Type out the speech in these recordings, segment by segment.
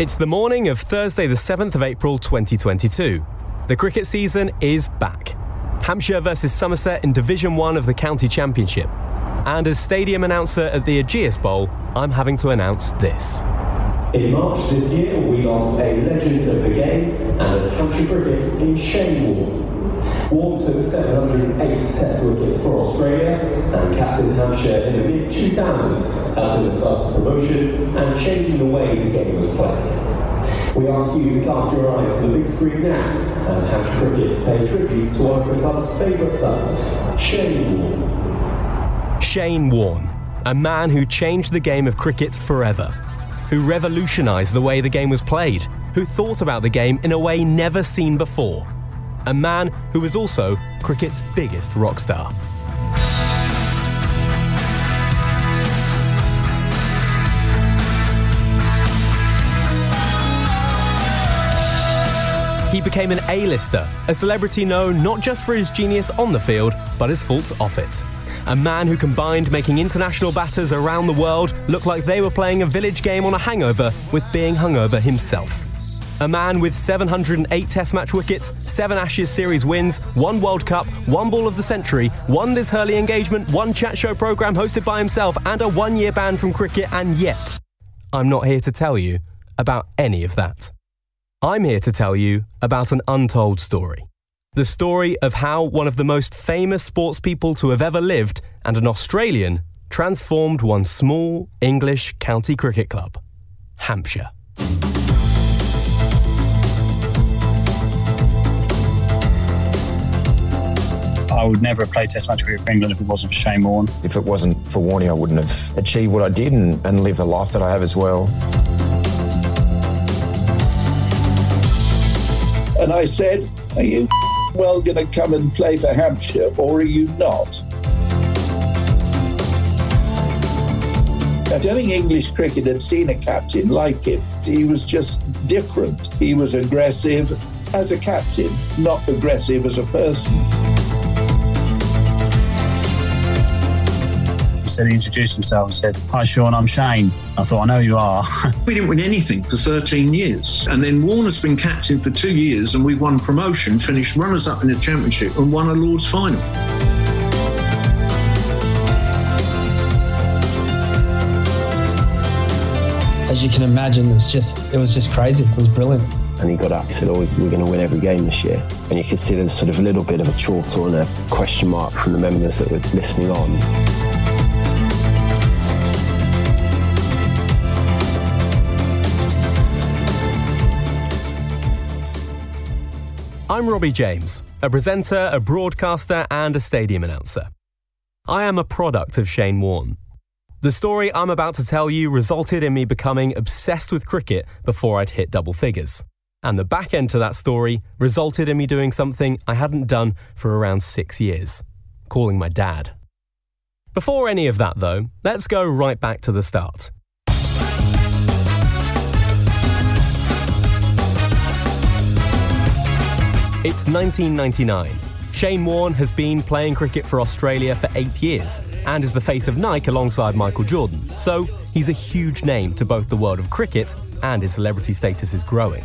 It's the morning of Thursday, the 7th of April 2022. The cricket season is back. Hampshire versus Somerset in Division 1 of the County Championship. And as stadium announcer at the Ageas Bowl, I'm having to announce this. In March this year, we lost a legend of the game and of Hampshire cricket in Shane Warne. Warne took 708 test wickets for Australia and captained Hampshire in the mid 2000s, helping the club to promotion and changing the way the game was played. We ask you to cast your eyes to the big screen now as Hampshire cricket pay tribute to one of the club's favourite sons, Shane Warne. Shane Warne, a man who changed the game of cricket forever, who revolutionised the way the game was played, who thought about the game in a way never seen before a man who was also cricket's biggest rock star. He became an A-lister, a celebrity known not just for his genius on the field, but his faults off it. A man who combined making international batters around the world look like they were playing a village game on a hangover with being hungover himself. A man with 708 Test match wickets, 7 Ashes series wins, 1 World Cup, 1 Ball of the Century, 1 Liz Hurley engagement, 1 chat show programme hosted by himself, and a one year ban from cricket, and yet, I'm not here to tell you about any of that. I'm here to tell you about an untold story. The story of how one of the most famous sports people to have ever lived and an Australian transformed one small English county cricket club, Hampshire. I would never have played Test match cricket for England if it wasn't for Shane Warne. If it wasn't for Warney, I wouldn't have achieved what I did and, and live the life that I have as well. And I said, Are you well going to come and play for Hampshire or are you not? I don't think English cricket had seen a captain like him. He was just different. He was aggressive as a captain, not aggressive as a person. Said he introduced himself and said, Hi, Shaun, I'm Shane. I thought, I know you are. we didn't win anything for 13 years. And then Warney's been captain for two years and we won promotion, finished runners up in the championship, and won a Lord's final. As you can imagine, it was just it was just crazy. It was brilliant. And he got up and said, Oh, we're going to win every game this year. And you could see there's sort of a little bit of a chortle and a question mark from the members that were listening on. I'm Robbie James, a presenter, a broadcaster, and a stadium announcer. I am a product of Shane Warne. The story I'm about to tell you resulted in me becoming obsessed with cricket before I'd hit double figures. And the back end to that story resulted in me doing something I hadn't done for around six years calling my dad. Before any of that, though, let's go right back to the start. It's 1999. Shane Warne has been playing cricket for Australia for eight years and is the face of Nike alongside Michael Jordan. So he's a huge name to both the world of cricket and his celebrity status is growing.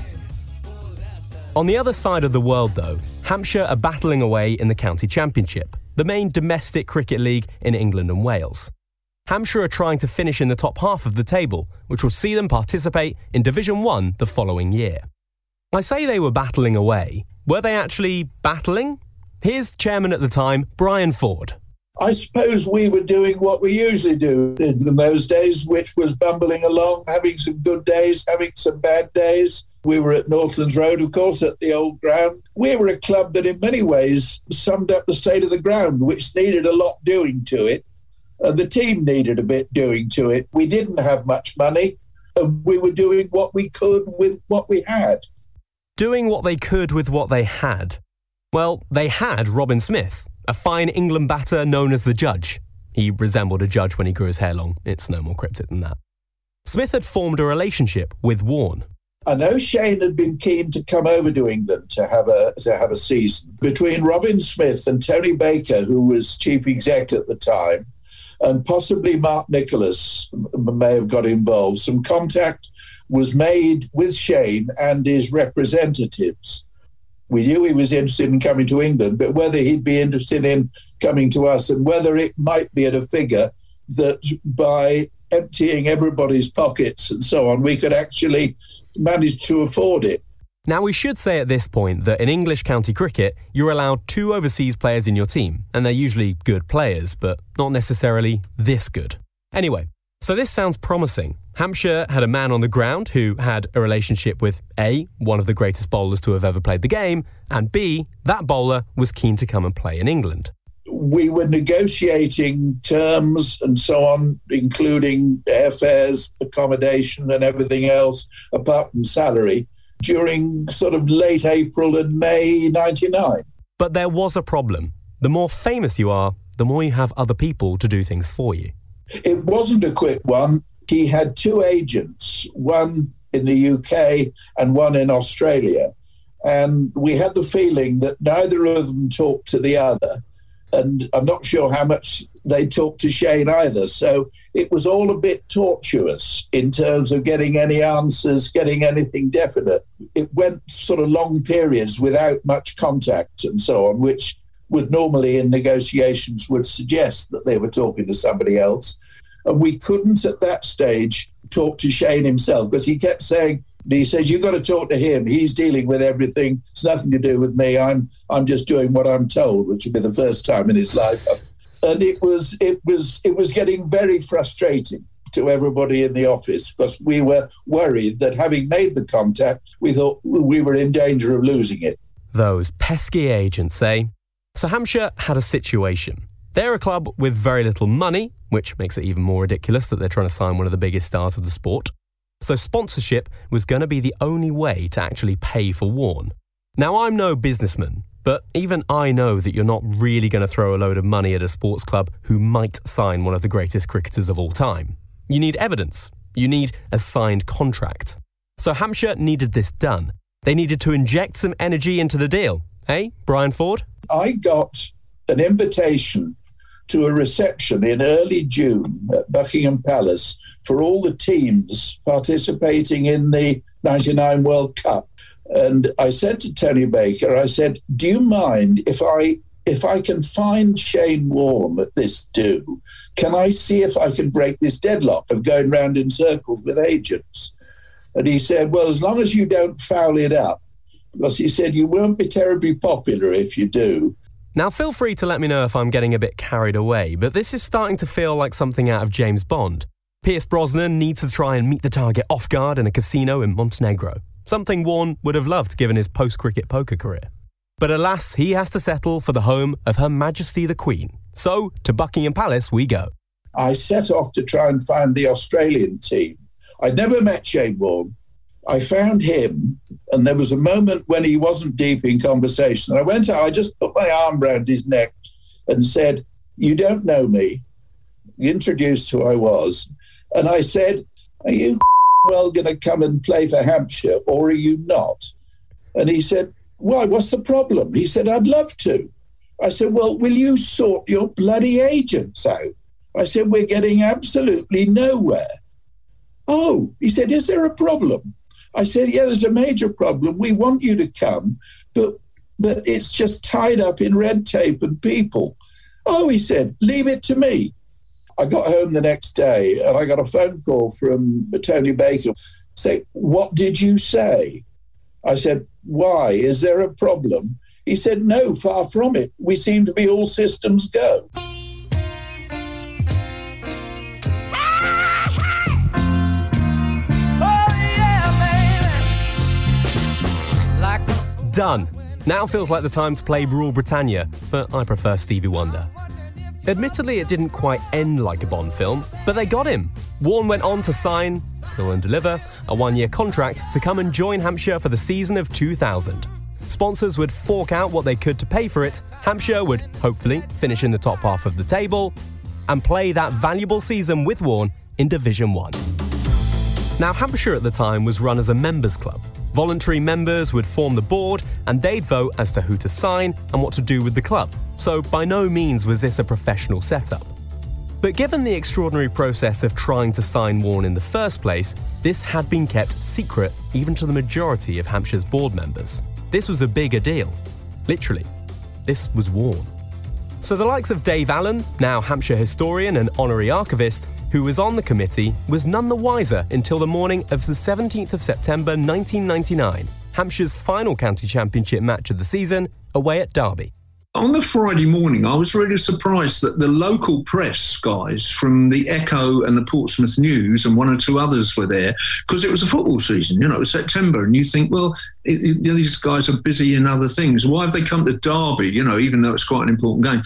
On the other side of the world, though, Hampshire are battling away in the County Championship, the main domestic cricket league in England and Wales. Hampshire are trying to finish in the top half of the table, which will see them participate in Division 1 the following year. I say they were battling away were they actually battling? Here's the chairman at the time, Brian Ford. I suppose we were doing what we usually do in those days, which was bumbling along, having some good days, having some bad days. We were at Northlands Road, of course, at the old ground. We were a club that, in many ways, summed up the state of the ground, which needed a lot doing to it. And the team needed a bit doing to it. We didn't have much money, and we were doing what we could with what we had doing what they could with what they had. Well, they had Robin Smith, a fine England batter known as the Judge. He resembled a judge when he grew his hair long. It's no more cryptic than that. Smith had formed a relationship with Warne. I know Shane had been keen to come over to England to have a to have a season. Between Robin Smith and Tony Baker, who was chief exec at the time, and possibly Mark Nicholas may have got involved. Some contact was made with Shane and his representatives. We knew he was interested in coming to England, but whether he'd be interested in coming to us and whether it might be at a figure that by emptying everybody's pockets and so on, we could actually manage to afford it. Now, we should say at this point that in English county cricket, you're allowed two overseas players in your team, and they're usually good players, but not necessarily this good. Anyway, so this sounds promising. Hampshire had a man on the ground who had a relationship with A, one of the greatest bowlers to have ever played the game, and B, that bowler was keen to come and play in England. We were negotiating terms and so on, including airfares, accommodation, and everything else, apart from salary during sort of late April and May 99. But there was a problem. The more famous you are, the more you have other people to do things for you. It wasn't a quick one. He had two agents, one in the UK and one in Australia. And we had the feeling that neither of them talked to the other. And I'm not sure how much they talked to Shane either. So it was all a bit tortuous in terms of getting any answers, getting anything definite. It went sort of long periods without much contact and so on, which would normally in negotiations would suggest that they were talking to somebody else. And we couldn't at that stage talk to Shane himself because he kept saying, he said, You've got to talk to him. He's dealing with everything. It's nothing to do with me. I'm I'm just doing what I'm told, which would be the first time in his life and it was it was it was getting very frustrating to everybody in the office because we were worried that having made the contact, we thought we were in danger of losing it. Those pesky agents, eh? So Hampshire had a situation. They're a club with very little money, which makes it even more ridiculous that they're trying to sign one of the biggest stars of the sport. So sponsorship was going to be the only way to actually pay for Warne. Now, I'm no businessman, but even I know that you're not really going to throw a load of money at a sports club who might sign one of the greatest cricketers of all time. You need evidence. You need a signed contract. So Hampshire needed this done. They needed to inject some energy into the deal. Hey, Brian Ford? I got an invitation to a reception in early June at Buckingham Palace for all the teams participating in the 99 World Cup. And I said to Tony Baker, I said, "Do you mind if I if I can find Shane Warne at this do? Can I see if I can break this deadlock of going round in circles with agents?" And he said, "Well, as long as you don't foul it up, because he said you won't be terribly popular if you do." Now, feel free to let me know if I'm getting a bit carried away, but this is starting to feel like something out of James Bond. Pierce Brosnan needs to try and meet the target off guard in a casino in Montenegro something Warne would have loved given his post cricket poker career. But alas, he has to settle for the home of Her Majesty the Queen. So, to Buckingham Palace we go. I set off to try and find the Australian team. I'd never met Shane Warne. I found him, and there was a moment when he wasn't deep in conversation. And I went out, I just put my arm round his neck and said, You don't know me. He introduced who I was. And I said, Are you well going to come and play for Hampshire or are you not? And he said, Why? What's the problem? He said, I'd love to. I said, Well, will you sort your bloody agents out? I said, We're getting absolutely nowhere. Oh, he said, Is there a problem? I said, Yeah, there's a major problem. We want you to come, but but it's just tied up in red tape and people. Oh, he said, leave it to me. I got home the next day and I got a phone call from Tony Baker saying, What did you say? I said, Why? Is there a problem? He said, No, far from it. We seem to be all systems go. Done. Now feels like the time to play Rule Britannia, but I prefer Stevie Wonder. Admittedly, it didn't quite end like a Bond film, but they got him. Warne went on to sign, still and deliver, a one year contract to come and join Hampshire for the season of 2000. Sponsors would fork out what they could to pay for it, Hampshire would hopefully finish in the top half of the table, and play that valuable season with Warne in Division 1. Now, Hampshire at the time was run as a members club. Voluntary members would form the board and they'd vote as to who to sign and what to do with the club so by no means was this a professional setup. But given the extraordinary process of trying to sign Warne in the first place, this had been kept secret even to the majority of Hampshire's board members. This was a bigger deal. Literally, this was Warne. So the likes of Dave Allen, now Hampshire historian and honorary archivist, who was on the committee, was none the wiser until the morning of the 17th of September 1999, Hampshire's final county championship match of the season, away at Derby on the Friday morning, I was really surprised that the local press guys from the Echo and the Portsmouth News and one or two others were there because it was a football season. You know, it was September, and you think, well, it, it, these guys are busy in other things. Why have they come to Derby? You know, even though it's quite an important game.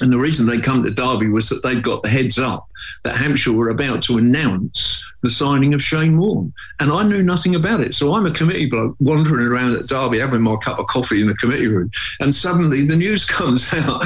And the reason they come to Derby was that they'd got the heads up that Hampshire were about to announce the signing of Shane Warne. And I knew nothing about it. So I'm a committee bloke wandering around at Derby having my cup of coffee in the committee room. And suddenly the news comes out.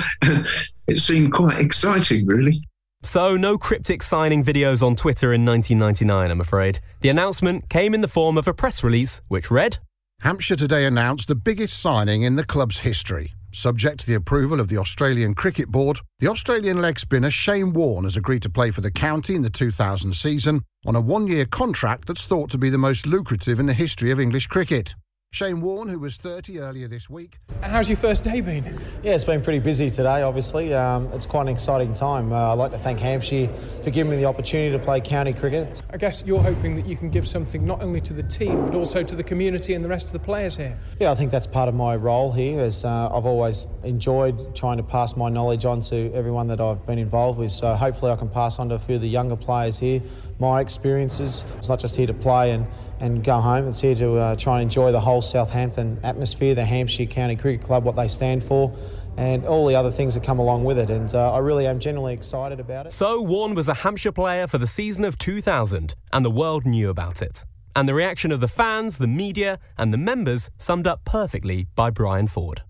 it seemed quite exciting, really. So, no cryptic signing videos on Twitter in 1999, I'm afraid. The announcement came in the form of a press release which read Hampshire today announced the biggest signing in the club's history. Subject to the approval of the Australian Cricket Board, the Australian leg spinner Shane Warne has agreed to play for the county in the 2000 season on a one year contract that's thought to be the most lucrative in the history of English cricket. Shane Warne, who was 30 earlier this week. How's your first day been? Yeah, it's been pretty busy today, obviously. Um, it's quite an exciting time. Uh, I'd like to thank Hampshire for giving me the opportunity to play county cricket. I guess you're hoping that you can give something not only to the team, but also to the community and the rest of the players here. Yeah, I think that's part of my role here, as uh, I've always enjoyed trying to pass my knowledge on to everyone that I've been involved with. So hopefully I can pass on to a few of the younger players here my experiences. It's not just here to play and, and go home, it's here to uh, try and enjoy the whole Southampton atmosphere, the Hampshire County Cricket Club, what they stand for. And all the other things that come along with it. And uh, I really am genuinely excited about it. So, Warne was a Hampshire player for the season of 2000, and the world knew about it. And the reaction of the fans, the media, and the members summed up perfectly by Brian Ford.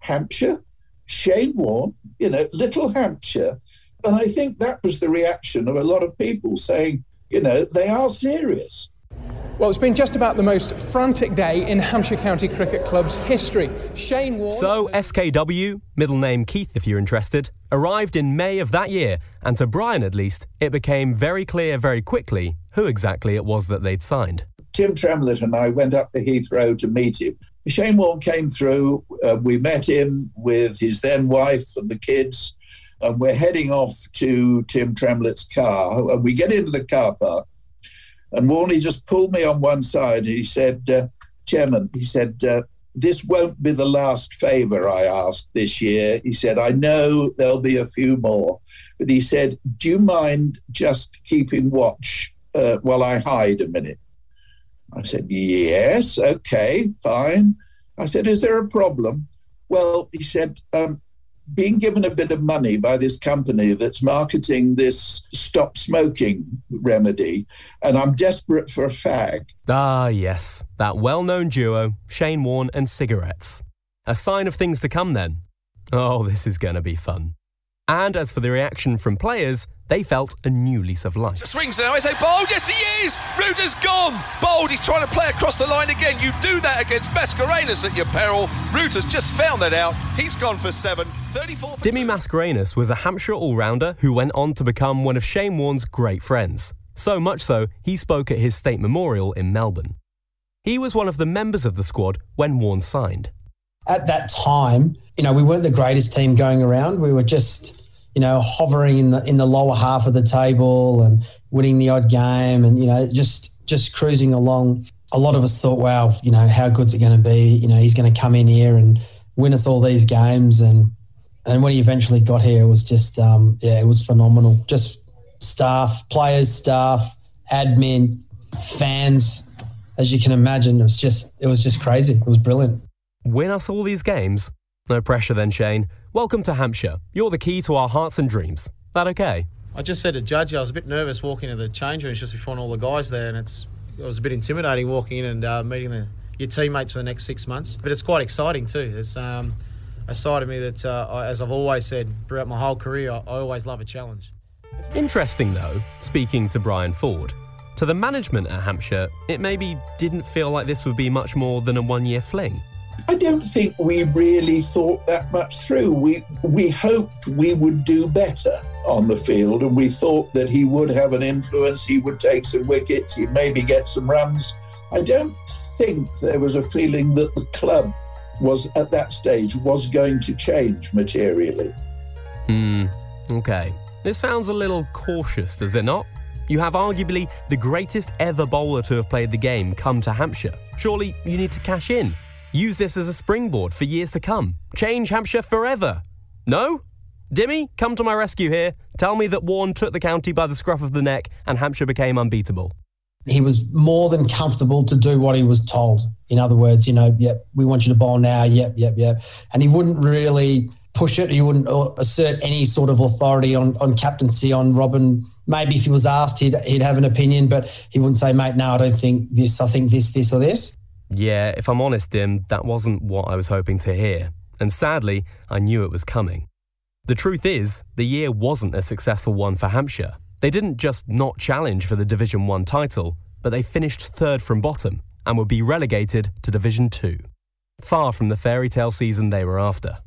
Hampshire, Shane Warne, you know, Little Hampshire. And I think that was the reaction of a lot of people saying, you know, they are serious. Well, it's been just about the most frantic day in Hampshire County Cricket Club's history. Shane Warne. So, SKW, middle name Keith if you're interested, arrived in May of that year, and to Brian at least, it became very clear very quickly who exactly it was that they'd signed. Tim Tremlett and I went up to Heathrow to meet him. Shane Warne came through. Uh, we met him with his then wife and the kids and we're heading off to Tim Tremlett's car. And we get into the car park, and Warney just pulled me on one side. And he said, uh, Chairman, he said, uh, this won't be the last favour I ask this year. He said, I know there'll be a few more. But he said, Do you mind just keeping watch uh, while I hide a minute? I said, Yes, okay, fine. I said, Is there a problem? Well, he said, um, being given a bit of money by this company that's marketing this stop smoking remedy, and I'm desperate for a fag. Ah, yes, that well known duo, Shane Warne and cigarettes. A sign of things to come then. Oh, this is going to be fun. And as for the reaction from players, they felt a new lease of life. Swings now, is a bold? Yes, he is! Reuter's gone! Bold, he's trying to play across the line again. You do that against Mascarenhas at your peril. Reuter's just found that out. He's gone for seven. 34 Dimi Mascarenhas was a Hampshire all rounder who went on to become one of Shane Warne's great friends. So much so, he spoke at his state memorial in Melbourne. He was one of the members of the squad when Warne signed. At that time, you know, we weren't the greatest team going around. We were just, you know, hovering in the in the lower half of the table and winning the odd game, and you know, just just cruising along. A lot of us thought, wow, you know, how good's it going to be? You know, he's going to come in here and win us all these games, and and when he eventually got here, it was just, um, yeah, it was phenomenal. Just staff, players, staff, admin, fans. As you can imagine, it was just, it was just crazy. It was brilliant. Win us all these games no pressure then, Shane. Welcome to Hampshire. You're the key to our hearts and dreams. That okay? I just said to Judge, I was a bit nervous walking into the change rooms just before all the guys there, and it's it was a bit intimidating walking in and uh, meeting the, your teammates for the next six months. But it's quite exciting too. There's um, a side of me that, uh, I, as I've always said throughout my whole career, I, I always love a challenge. Interesting though, speaking to Brian Ford. To the management at Hampshire, it maybe didn't feel like this would be much more than a one year fling. I don't think we really thought that much through. We we hoped we would do better on the field, and we thought that he would have an influence. He would take some wickets. He'd maybe get some runs. I don't think there was a feeling that the club was at that stage was going to change materially. Hmm. Okay. This sounds a little cautious, does it not? You have arguably the greatest ever bowler to have played the game come to Hampshire. Surely you need to cash in. Use this as a springboard for years to come. Change Hampshire forever. No? Dimi, come to my rescue here. Tell me that Warne took the county by the scruff of the neck and Hampshire became unbeatable. He was more than comfortable to do what he was told. In other words, you know, yep, we want you to bowl now. Yep, yep, yep. And he wouldn't really push it. He wouldn't uh, assert any sort of authority on, on captaincy on Robin. Maybe if he was asked, he'd, he'd have an opinion, but he wouldn't say, mate, no, I don't think this. I think this, this, or this. Yeah, if I'm honest, Dim, that wasn't what I was hoping to hear. And sadly, I knew it was coming. The truth is, the year wasn't a successful one for Hampshire. They didn't just not challenge for the Division 1 title, but they finished third from bottom and would be relegated to Division 2. Far from the fairy tale season they were after.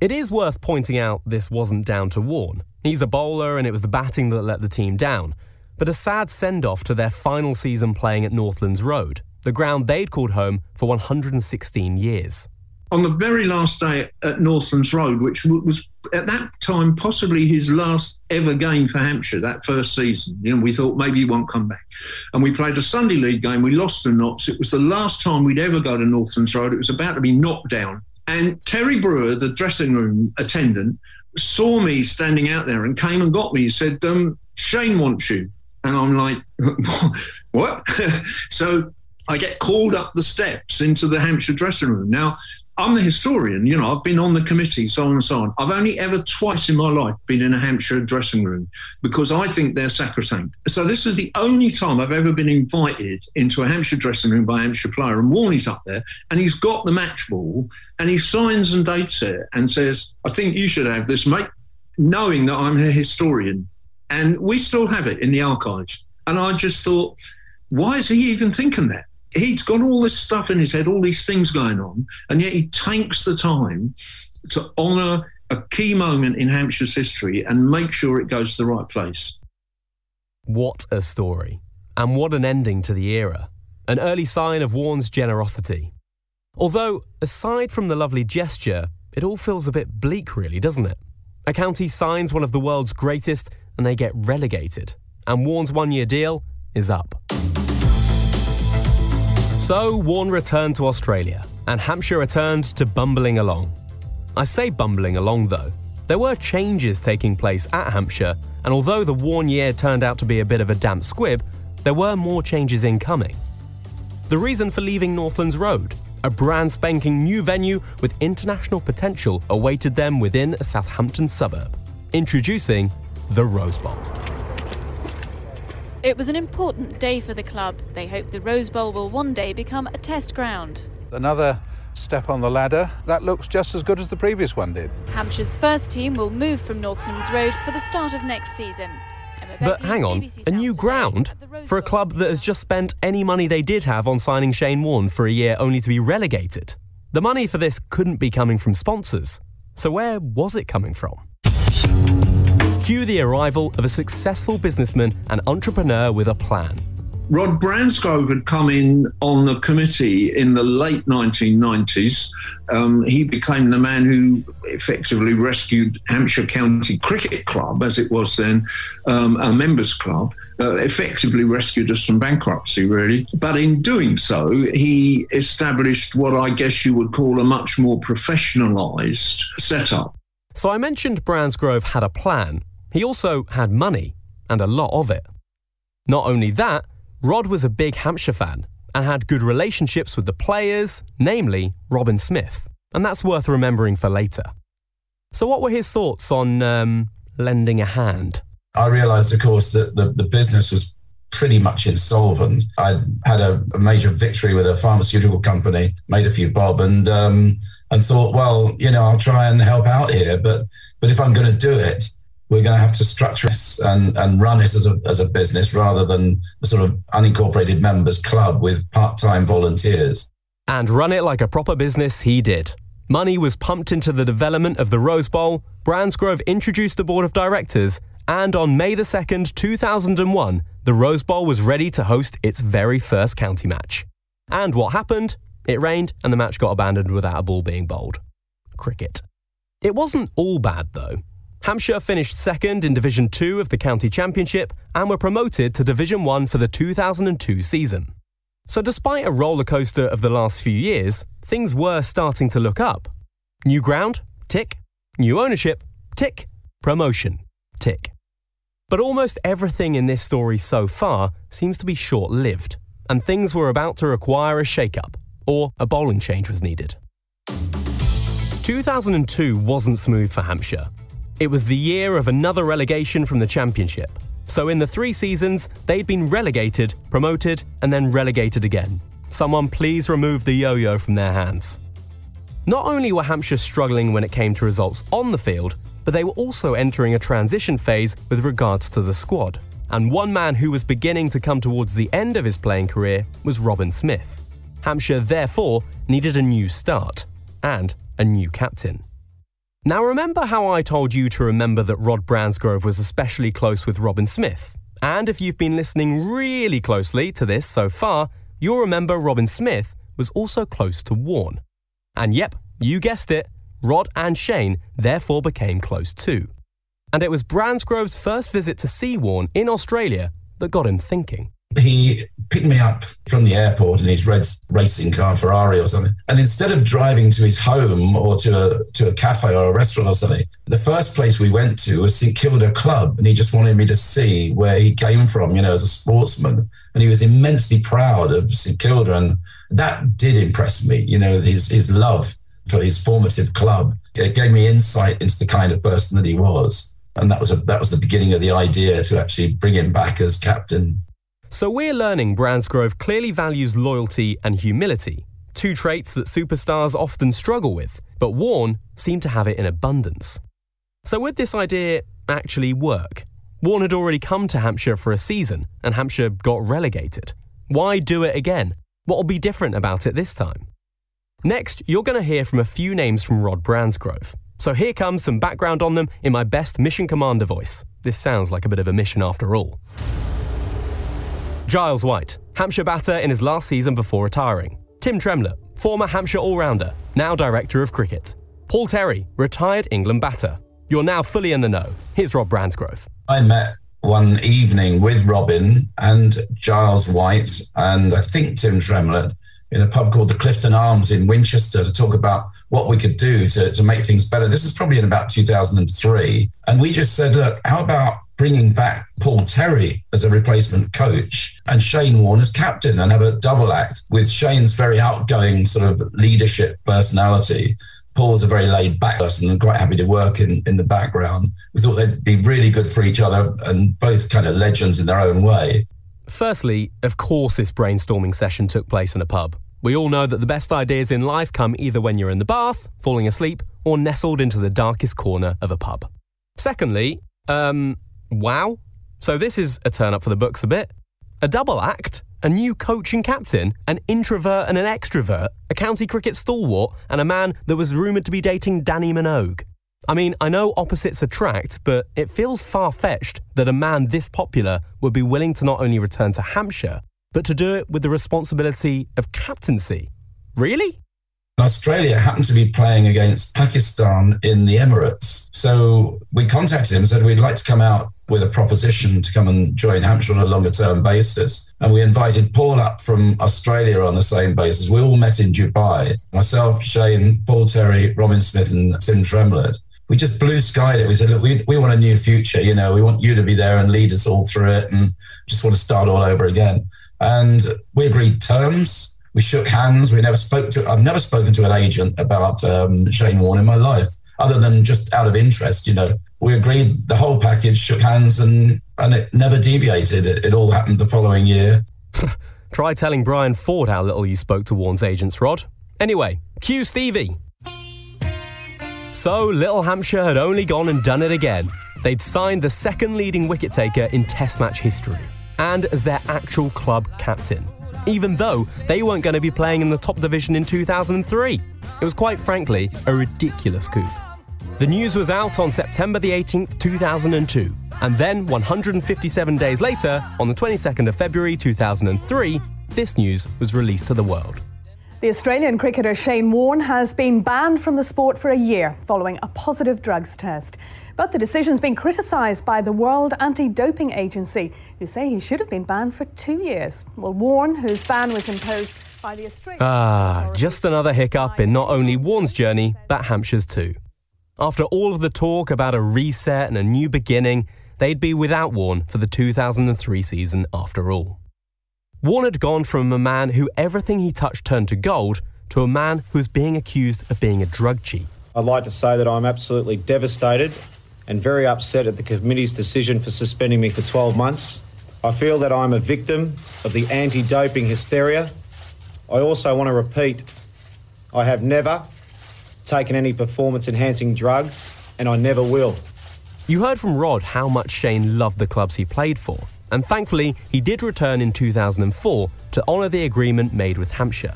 It is worth pointing out this wasn't down to Warne. He's a bowler and it was the batting that let the team down. But a sad send off to their final season playing at Northlands Road, the ground they'd called home for 116 years. On the very last day at Northlands Road, which was at that time possibly his last ever game for Hampshire that first season. You know, we thought maybe he won't come back. And we played a Sunday League game. We lost to Notts. It was the last time we'd ever go to Northlands Road. It was about to be knocked down. And Terry Brewer, the dressing room attendant, saw me standing out there and came and got me. He said, um, Shane wants you. And I'm like, what? so I get called up the steps into the Hampshire dressing room. Now, I'm the historian, you know, I've been on the committee, so on and so on. I've only ever twice in my life been in a Hampshire dressing room because I think they're sacrosanct. So this is the only time I've ever been invited into a Hampshire dressing room by a Hampshire player. And Warnie's up there and he's got the match ball and he signs and dates it and says, I think you should have this, mate, knowing that I'm a historian. And we still have it in the archives. And I just thought, why is he even thinking that? He's got all this stuff in his head, all these things going on, and yet he takes the time to honour a key moment in Hampshire's history and make sure it goes to the right place. What a story. And what an ending to the era. An early sign of Warne's generosity. Although, aside from the lovely gesture, it all feels a bit bleak, really, doesn't it? A county signs one of the world's greatest and they get relegated. And Warne's one year deal is up. So, Warne returned to Australia, and Hampshire returned to bumbling along. I say bumbling along though. There were changes taking place at Hampshire, and although the Warne year turned out to be a bit of a damp squib, there were more changes incoming. The reason for leaving Northlands Road, a brand spanking new venue with international potential awaited them within a Southampton suburb. Introducing the Rose Bowl. It was an important day for the club. They hope the Rose Bowl will one day become a test ground. Another step on the ladder that looks just as good as the previous one did. Hampshire's first team will move from Northlands Road for the start of next season. But hang on, a new ground? For a club that has just spent any money they did have on signing Shane Warne for a year only to be relegated? The money for this couldn't be coming from sponsors. So where was it coming from? Cue the arrival of a successful businessman and entrepreneur with a plan. Rod Bransgrove had come in on the committee in the late 1990s. Um, he became the man who effectively rescued Hampshire County Cricket Club, as it was then, um, a members club. Uh, effectively rescued us from bankruptcy, really. But in doing so, he established what I guess you would call a much more professionalised setup. So I mentioned Bransgrove had a plan, he also had money, and a lot of it. Not only that, Rod was a big Hampshire fan and had good relationships with the players, namely Robin Smith, and that's worth remembering for later. So, what were his thoughts on um, lending a hand? I realised, of course, that the, the business was pretty much insolvent. I had a, a, major victory with a pharmaceutical company, made a few bob, and um, and thought, well, you know, I'll try and help out here, but but if I'm going to do it, we're going to have to structure this and, and run it as a, as a business rather than a sort of unincorporated members club with part time volunteers. And run it like a proper business he did. Money was pumped into the development of the Rose Bowl, Bransgrove introduced a board of directors, and on May the 2nd, 2001, the Rose Bowl was ready to host its very first county match. And what happened? It rained and the match got abandoned without a ball being bowled. Cricket. It wasn't all bad though. Hampshire finished second in Division 2 of the county championship and were promoted to Division 1 for the 2002 season. So despite a rollercoaster of the last few years, things were starting to look up. New ground? Tick. New ownership? Tick. Promotion? Tick. But almost everything in this story so far seems to be short lived, and things were about to require a shake up, or a bowling change was needed. 2002 wasn't smooth for Hampshire. It was the year of another relegation from the Championship. So, in the three seasons, they'd been relegated, promoted, and then relegated again. Someone please remove the yo yo from their hands. Not only were Hampshire struggling when it came to results on the field, but they were also entering a transition phase with regards to the squad. And one man who was beginning to come towards the end of his playing career was Robin Smith. Hampshire, therefore, needed a new start and a new captain. Now, remember how I told you to remember that Rod Bransgrove was especially close with Robin Smith? And if you've been listening really closely to this so far, you'll remember Robin Smith was also close to Warne. And yep, you guessed it, Rod and Shane therefore became close too. And it was Bransgrove's first visit to see Warne in Australia that got him thinking he picked me up from the airport in his red racing car, Ferrari or something. And instead of driving to his home or to a, to a cafe or a restaurant or something, the first place we went to was St Kilda Club. And he just wanted me to see where he came from, you know, as a sportsman. And he was immensely proud of St Kilda. And that did impress me, you know, his, his love for his formative club. It gave me insight into the kind of person that he was. And that was a, that was the beginning of the idea to actually bring him back as captain so we're learning Bransgrove clearly values loyalty and humility, two traits that superstars often struggle with, but Warne seemed to have it in abundance. So would this idea actually work? Warne had already come to Hampshire for a season, and Hampshire got relegated. Why do it again? What will be different about it this time? Next, you're going to hear from a few names from Rod Bransgrove. So here comes some background on them in my best mission commander voice. This sounds like a bit of a mission after all. Giles White, Hampshire batter in his last season before retiring. Tim Tremlett, former Hampshire all rounder, now director of cricket. Paul Terry, retired England batter. You're now fully in the know. Here's Rod Bransgrove. I met one evening with Robin and Giles White and I think Tim Tremlett in a pub called the Clifton Arms in Winchester to talk about what we could do to, to make things better. This is probably in about 2003. And we just said, look, how about bringing back Paul Terry as a replacement coach and Shane Warne as captain and have a double act with Shane's very outgoing sort of leadership personality. Paul's a very laid back person and quite happy to work in, in the background. We thought they'd be really good for each other and both kind of legends in their own way. Firstly, of course, this brainstorming session took place in a pub. We all know that the best ideas in life come either when you're in the bath, falling asleep, or nestled into the darkest corner of a pub. Secondly, um, Wow. So this is a turn up for the books a bit. A double act, a new coach and captain, an introvert and an extrovert, a county cricket stalwart, and a man that was rumoured to be dating Dannii Minogue. I mean, I know opposites attract, but it feels far fetched that a man this popular would be willing to not only return to Hampshire, but to do it with the responsibility of captaincy. Really? Australia happened to be playing against Pakistan in the Emirates. So we contacted him and said we'd like to come out with a proposition to come and join Hampshire on a longer term basis. And we invited Paul up from Australia on the same basis. We all met in Dubai. Myself, Shane, Paul Terry, Robin Smith, and Tim Tremlett. We just blue skied it. We said, look, we, we want a new future. You know, we want you to be there and lead us all through it and just want to start all over again. And we agreed terms we shook hands. We never spoke to. I've never spoken to an agent about um, Shane Warne in my life, other than just out of interest. You know, we agreed the whole package, shook hands, and and it never deviated. It, it all happened the following year. Try telling Brian Ford how little you spoke to Warne's agents, Rod. Anyway, cue Stevie. So, Little Hampshire had only gone and done it again. They'd signed the second leading wicket taker in Test match history, and as their actual club captain. even though they weren't going to be playing in the top division in 2003. It was quite frankly a ridiculous coup. The news was out on September the 18th, 2002, and then 157 days later, on the 22nd of February 2003, this news was released to the world. The Australian cricketer Shane Warne has been banned from the sport for a year following a positive drugs test. But the decision's been criticised by the World Anti Doping Agency, who say he should have been banned for two years. Well, Warne, whose ban was imposed by the Australian. Ah, just another hiccup in not only Warne's journey, but Hampshire's too. After all of the talk about a reset and a new beginning, they'd be without Warne for the 2003 season after all. Warne had gone from a man who everything he touched turned to gold to a man who was being accused of being a drug cheat. I'd like to say that I'm absolutely devastated and very upset at the committee's decision for suspending me for 12 months. I feel that I'm a victim of the anti doping hysteria. I also want to repeat I have never taken any performance enhancing drugs, and I never will. You heard from Rod how much Shane loved the clubs he played for, and thankfully he did return in 2004 to honour the agreement made with Hampshire.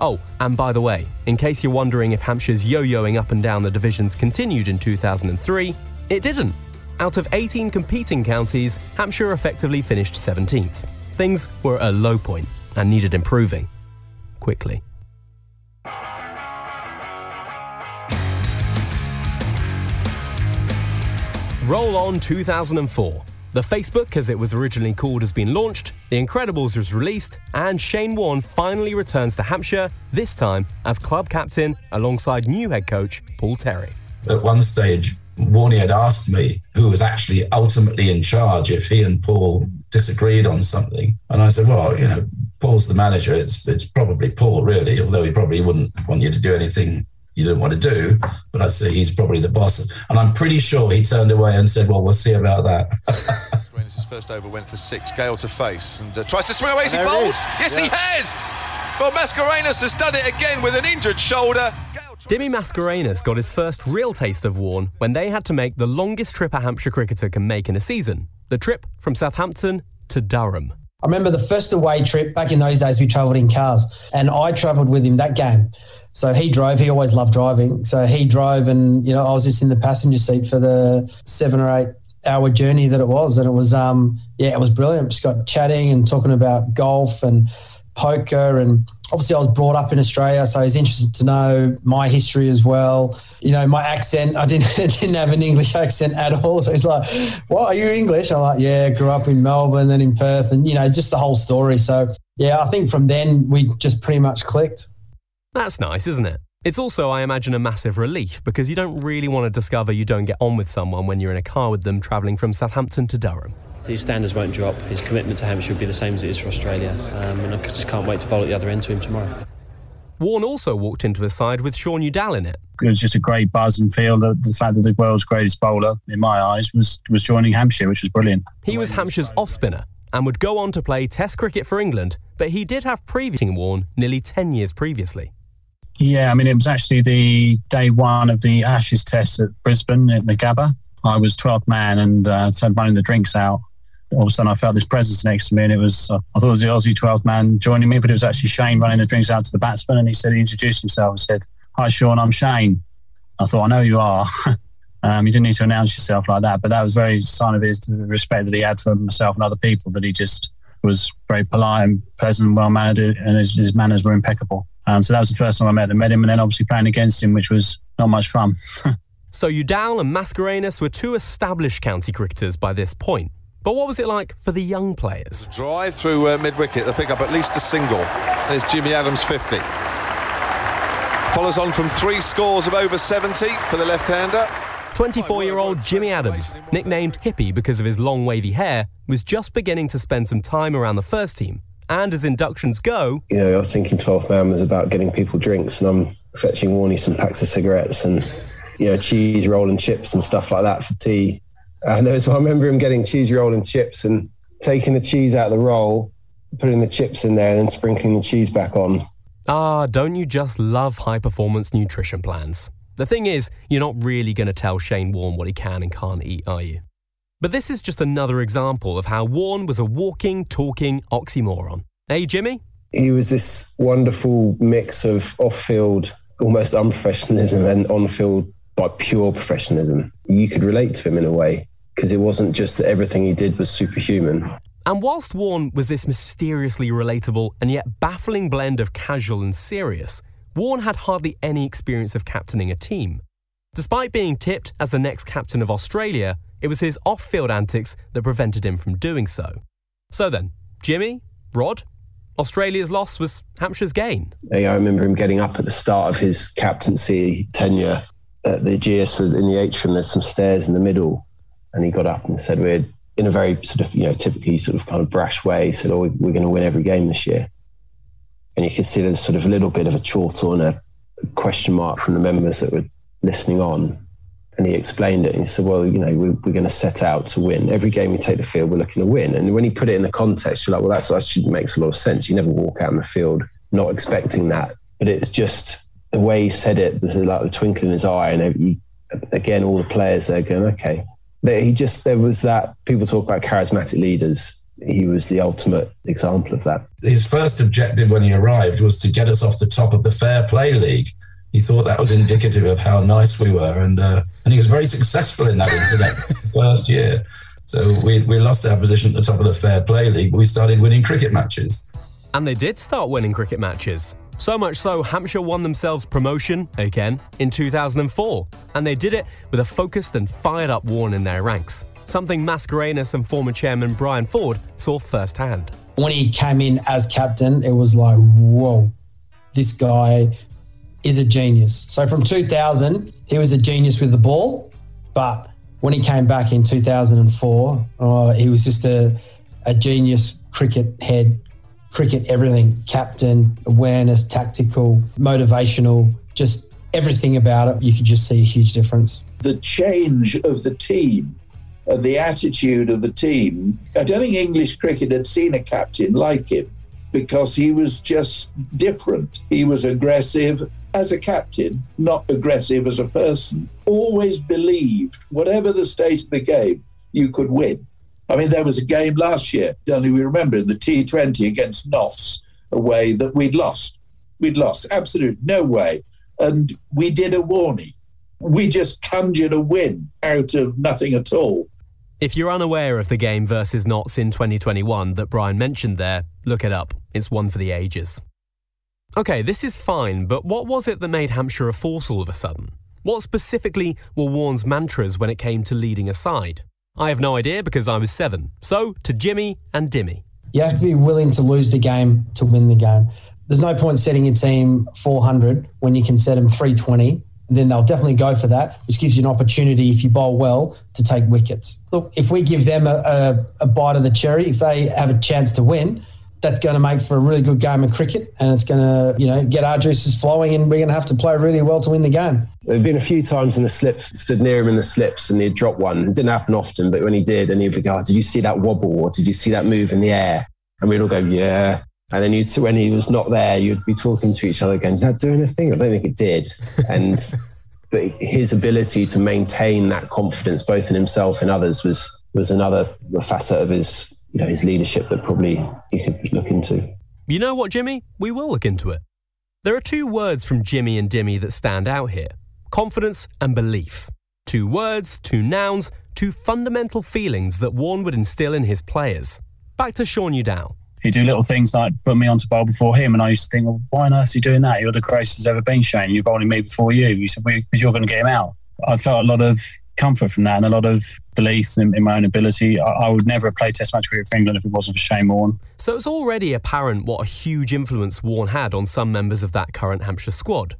Oh, and by the way, in case you're wondering if Hampshire's yo yoing up and down the divisions continued in 2003, it didn't. Out of 18 competing counties, Hampshire effectively finished 17th. Things were at a low point and needed improving. Quickly. Roll on 2004. The Facebook, as it was originally called, has been launched, The Incredibles was released, and Shane Warne finally returns to Hampshire, this time as club captain alongside new head coach Paul Terry. At one stage, Warney had asked me who was actually ultimately in charge if he and Paul disagreed on something. And I said, well, you know, Paul's the manager. It's, it's probably Paul, really, although he probably wouldn't want you to do anything you didn't want to do. But I'd say he's probably the boss. And I'm pretty sure he turned away and said, well, we'll see about that. His first over went for six. Gale to face and uh, tries to swing away. Is he There it bowled? is. Yes, he has. Well, Mascarenhas has done it again with an injured shoulder. Dimi Mascarenhas got his first real taste of Warne when they had to make the longest trip a Hampshire cricketer can make in a season the trip from Southampton to Durham. I remember the first away trip back in those days, we travelled in cars, and I travelled with him that game. So he drove. He always loved driving. So he drove, and you know, I was just in the passenger seat for the seven or eight hour journey that it was, and it was, um, yeah, it was brilliant. Just got chatting and talking about golf and poker, and obviously I was brought up in Australia, so he's interested to know my history as well. You know, my accent. I didn't didn't have an English accent at all. So he's like, "What are you English?" I'm like, "Yeah, grew up in Melbourne, then in Perth, and you know, just the whole story." So yeah, I think from then we just pretty much clicked. That's nice, isn't it? It's also, I imagine, a massive relief because you don't really want to discover you don't get on with someone when you're in a car with them travelling from Southampton to Durham. His standards won't drop. His commitment to Hampshire will be the same as it is for Australia. Um, and I just can't wait to bowl at the other end to him tomorrow. Warne also walked into a side with Shaun Udal in it. It was just a great buzz and feel. The, the fact that the world's greatest bowler, in my eyes, was was joining Hampshire, which was brilliant. He was Hampshire's off spinner and would go on to play Test cricket for England, but he did have previous Warne nearly 10 years previously. Yeah, I mean, it was actually the day one of the Ashes test at Brisbane at the Gabba. I was 12th man and uh, so running the drinks out. All of a sudden, I felt this presence next to me, and it was, uh, I thought it was the Aussie 12th man joining me, but it was actually Shane running the drinks out to the batsman. And he said, he introduced himself and said, Hi, Shaun, I'm Shane. I thought, I know you are. um, you didn't need to announce yourself like that, but that was very sign of his respect that he had for himself and other people, that he just was very polite and pleasant, well mannered, and his, his manners were impeccable. Um, so that was the first time I met him, met him, and then obviously playing against him, which was not much fun. So Udal and Mascarenhas were two established county cricketers by this point. But what was it like for the young players? Drive through uh, mid wicket. They'll pick up at least a single. There's Jimmy Adams 50. Follows on from three scores of over 70 for the left hander. 24 year old Jimmy Adams, nicknamed Hippie because of his long wavy hair, was just beginning to spend some time around the first team. And as inductions go, You know, I was thinking 12th man was about getting people drinks, and I'm fetching Warney some packs of cigarettes and, you know, cheese roll and chips and stuff like that for tea. And as well, I remember him getting cheese roll and chips and taking the cheese out of the roll, putting the chips in there, and then sprinkling the cheese back on. ah, don't you just love high performance nutrition plans? The thing is, you're not really going to tell Shane Warne what he can and can't eat, are you? But this is just another example of how Warne was a walking, talking oxymoron. Hey, Jimmy? he was this wonderful mix of off-field, almost unprofessionalism, and on-field, but pure professionalism. You could relate to him in a way because it wasn't just that everything he did was superhuman. And whilst Warne was this mysteriously relatable and yet baffling blend of casual and serious, Warne had hardly any experience of captaining a team. Despite being tipped as the next captain of Australia, it was his off field antics that prevented him from doing so. So then, Jimmy, Rod, Australia's loss was Hampshire's gain. I remember him getting up at the start of his captaincy tenure at the GS in the atrium. There's some stairs in the middle, and he got up and said, "We're in a very sort of you know typically sort of kind of brash way." He said, "Oh, we're going to win every game this year." And you can see there's sort of a little bit of a chortle and a question mark from the members that were listening on. And he explained it. And he said, Well, you know, we're, we're going to set out to win. Every game we take the field, we're looking to win. And when he put it in the context, you're like, Well, that's actually makes a lot of sense. You never walk out in the field not expecting that. But it's just the way he said it, like the twinkle in his eye. And he, again, all the players are going, Okay. He just, there was that, people talk about charismatic leaders he was the ultimate example of that. His first objective when he arrived was to get us off the top of the Fair Play League. He thought that was indicative of how nice we were, and uh, and he was very successful in that incident first year. So we, we lost our position at the top of the Fair Play League, but we started winning cricket matches. And they did start winning cricket matches. So much so, Hampshire won themselves promotion, again, in 2004. And they did it with a focused and fired up Warne in their ranks something Mascarenhas and former chairman Brian Ford saw firsthand. When he came in as captain, it was like, whoa, this guy is a genius. So from 2000, he was a genius with the ball, but when he came back in 2004, uh, he was just a, a genius cricket head, cricket everything, captain, awareness, tactical, motivational, just everything about it. You could just see a huge difference. The change of the team and the attitude of the team. I don't think English cricket had seen a captain like him because he was just different. He was aggressive as a captain, not aggressive as a person. Always believed, whatever the state of the game, you could win. I mean, there was a game last year, only we remember in the T20 against Notts, away that we'd lost. We'd lost, absolute no way. And we did a Warney we just conjured a win out of nothing at all. If you're unaware of the game versus Notts in 2021 that Brian mentioned there, look it up. It's one for the ages. Okay, this is fine, but what was it that made Hampshire a force all of a sudden? What specifically were Warne's mantras when it came to leading a side? I have no idea because I was seven. So, to Jimmy and Dimi. You have to be willing to lose the game to win the game. There's no point setting a team 400 when you can set them 320 and then they'll definitely go for that, which gives you an opportunity, if you bowl well, to take wickets. Look, if we give them a, a, a bite of the cherry, if they have a chance to win, that's going to make for a really good game of cricket and it's going to, you know, get our juices flowing and we're going to have to play really well to win the game. There have been a few times in the slips, stood near him in the slips and he'd drop one. It didn't happen often, but when he did and he'd go, oh, did you see that wobble or did you see that move in the air? And we'd all go, yeah. And then you'd, when he was not there, you'd be talking to each other going, is that doing anything? I don't think it did. And, but his ability to maintain that confidence, both in himself and others, was, was another facet of his, you know, his leadership that probably you could look into. You know what, Jimmy? We will look into it. There are two words from Jimmy and Dimi that stand out here confidence and belief. Two words, two nouns, two fundamental feelings that Warne would instill in his players. Back to Shaun Udal he'd do little things like put me onto bowl before him. And I used to think, well, why on earth are you doing that? You're the greatest there's ever been, Shane. You're bowling me before you. He said, because well, you're going to get him out. I felt a lot of comfort from that and a lot of belief in, in my own ability. I, I, would never have played Test match cricket for England if it wasn't for Shane Warne. So it's already apparent what a huge influence Warne had on some members of that current Hampshire squad.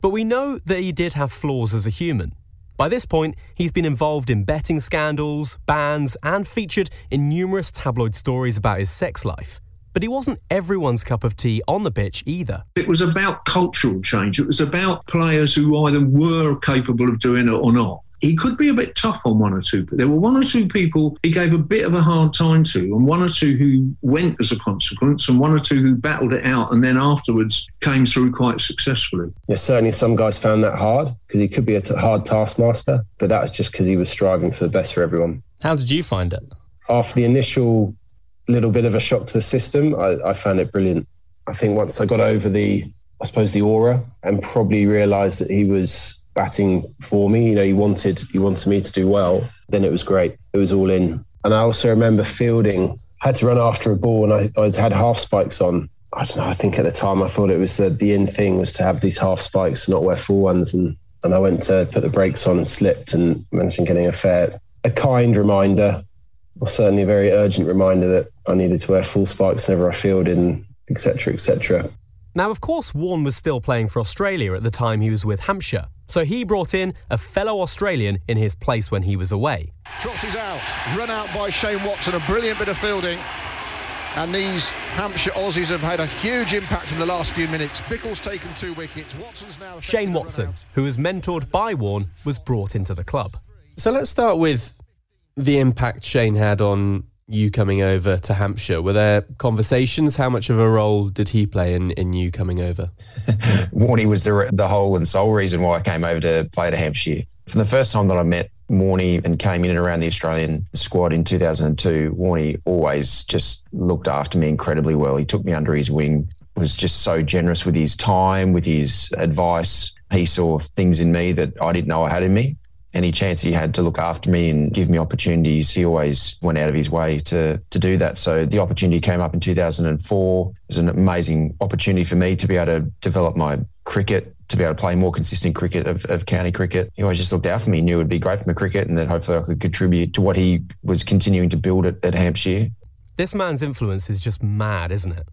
But we know that he did have flaws as a human. By this point, he's been involved in betting scandals, bans, and featured in numerous tabloid stories about his sex life. But he wasn't everyone's cup of tea on the pitch either. It was about cultural change. It was about players who either were capable of doing it or not. He could be a bit tough on one or two, but there were one or two people he gave a bit of a hard time to, and one or two who went as a consequence, and one or two who battled it out and then afterwards came through quite successfully. Yeah, certainly some guys found that hard because he could be a t- hard taskmaster, but that was just because he was striving for the best for everyone. How did you find it? After the initial little bit of a shock to the system, I, I found it brilliant. I think once I got over the, I suppose the aura, and probably realised that he was batting for me. You know, he wanted he wanted me to do well. Then it was great. It was all in. And I also remember fielding. I had to run after a ball, and I, I had half spikes on. I don't know. I think at the time I thought it was the the in thing was to have these half spikes, not wear full ones. And and I went to put the brakes on and slipped, and mentioned getting a fair, a kind reminder, or certainly a very urgent reminder that I needed to wear full spikes whenever I fielded, etc. etc. Now, of course, Warne was still playing for Australia at the time he was with Hampshire, so he brought in a fellow Australian in his place when he was away. Trotty's out, run out by Shane Watson, a brilliant bit of fielding. And these Hampshire Aussies have had a huge impact in the last few minutes. Bickle's taken two wickets. Watson's now. Shane Watson, who was mentored by Warne, was brought into the club. So let's start with the impact Shane had on you coming over to Hampshire. Were there conversations? How much of a role did he play in, in you coming over? Warney was the, the whole and sole reason why I came over to play to Hampshire. From the first time that I met Warney and came in and around the Australian squad in 2002, Warney always just looked after me incredibly well. He took me under his wing, was just so generous with his time, with his advice. He saw things in me that I didn't know I had in me any chance he had to look after me and give me opportunities, he always went out of his way to to do that. So the opportunity came up in 2004. It was an amazing opportunity for me to be able to develop my cricket, to be able to play more consistent cricket of, of county cricket. He always just looked out for me, knew it would be great for my cricket, and that hopefully I could contribute to what he was continuing to build at, at Hampshire. This man's influence is just mad, isn't it?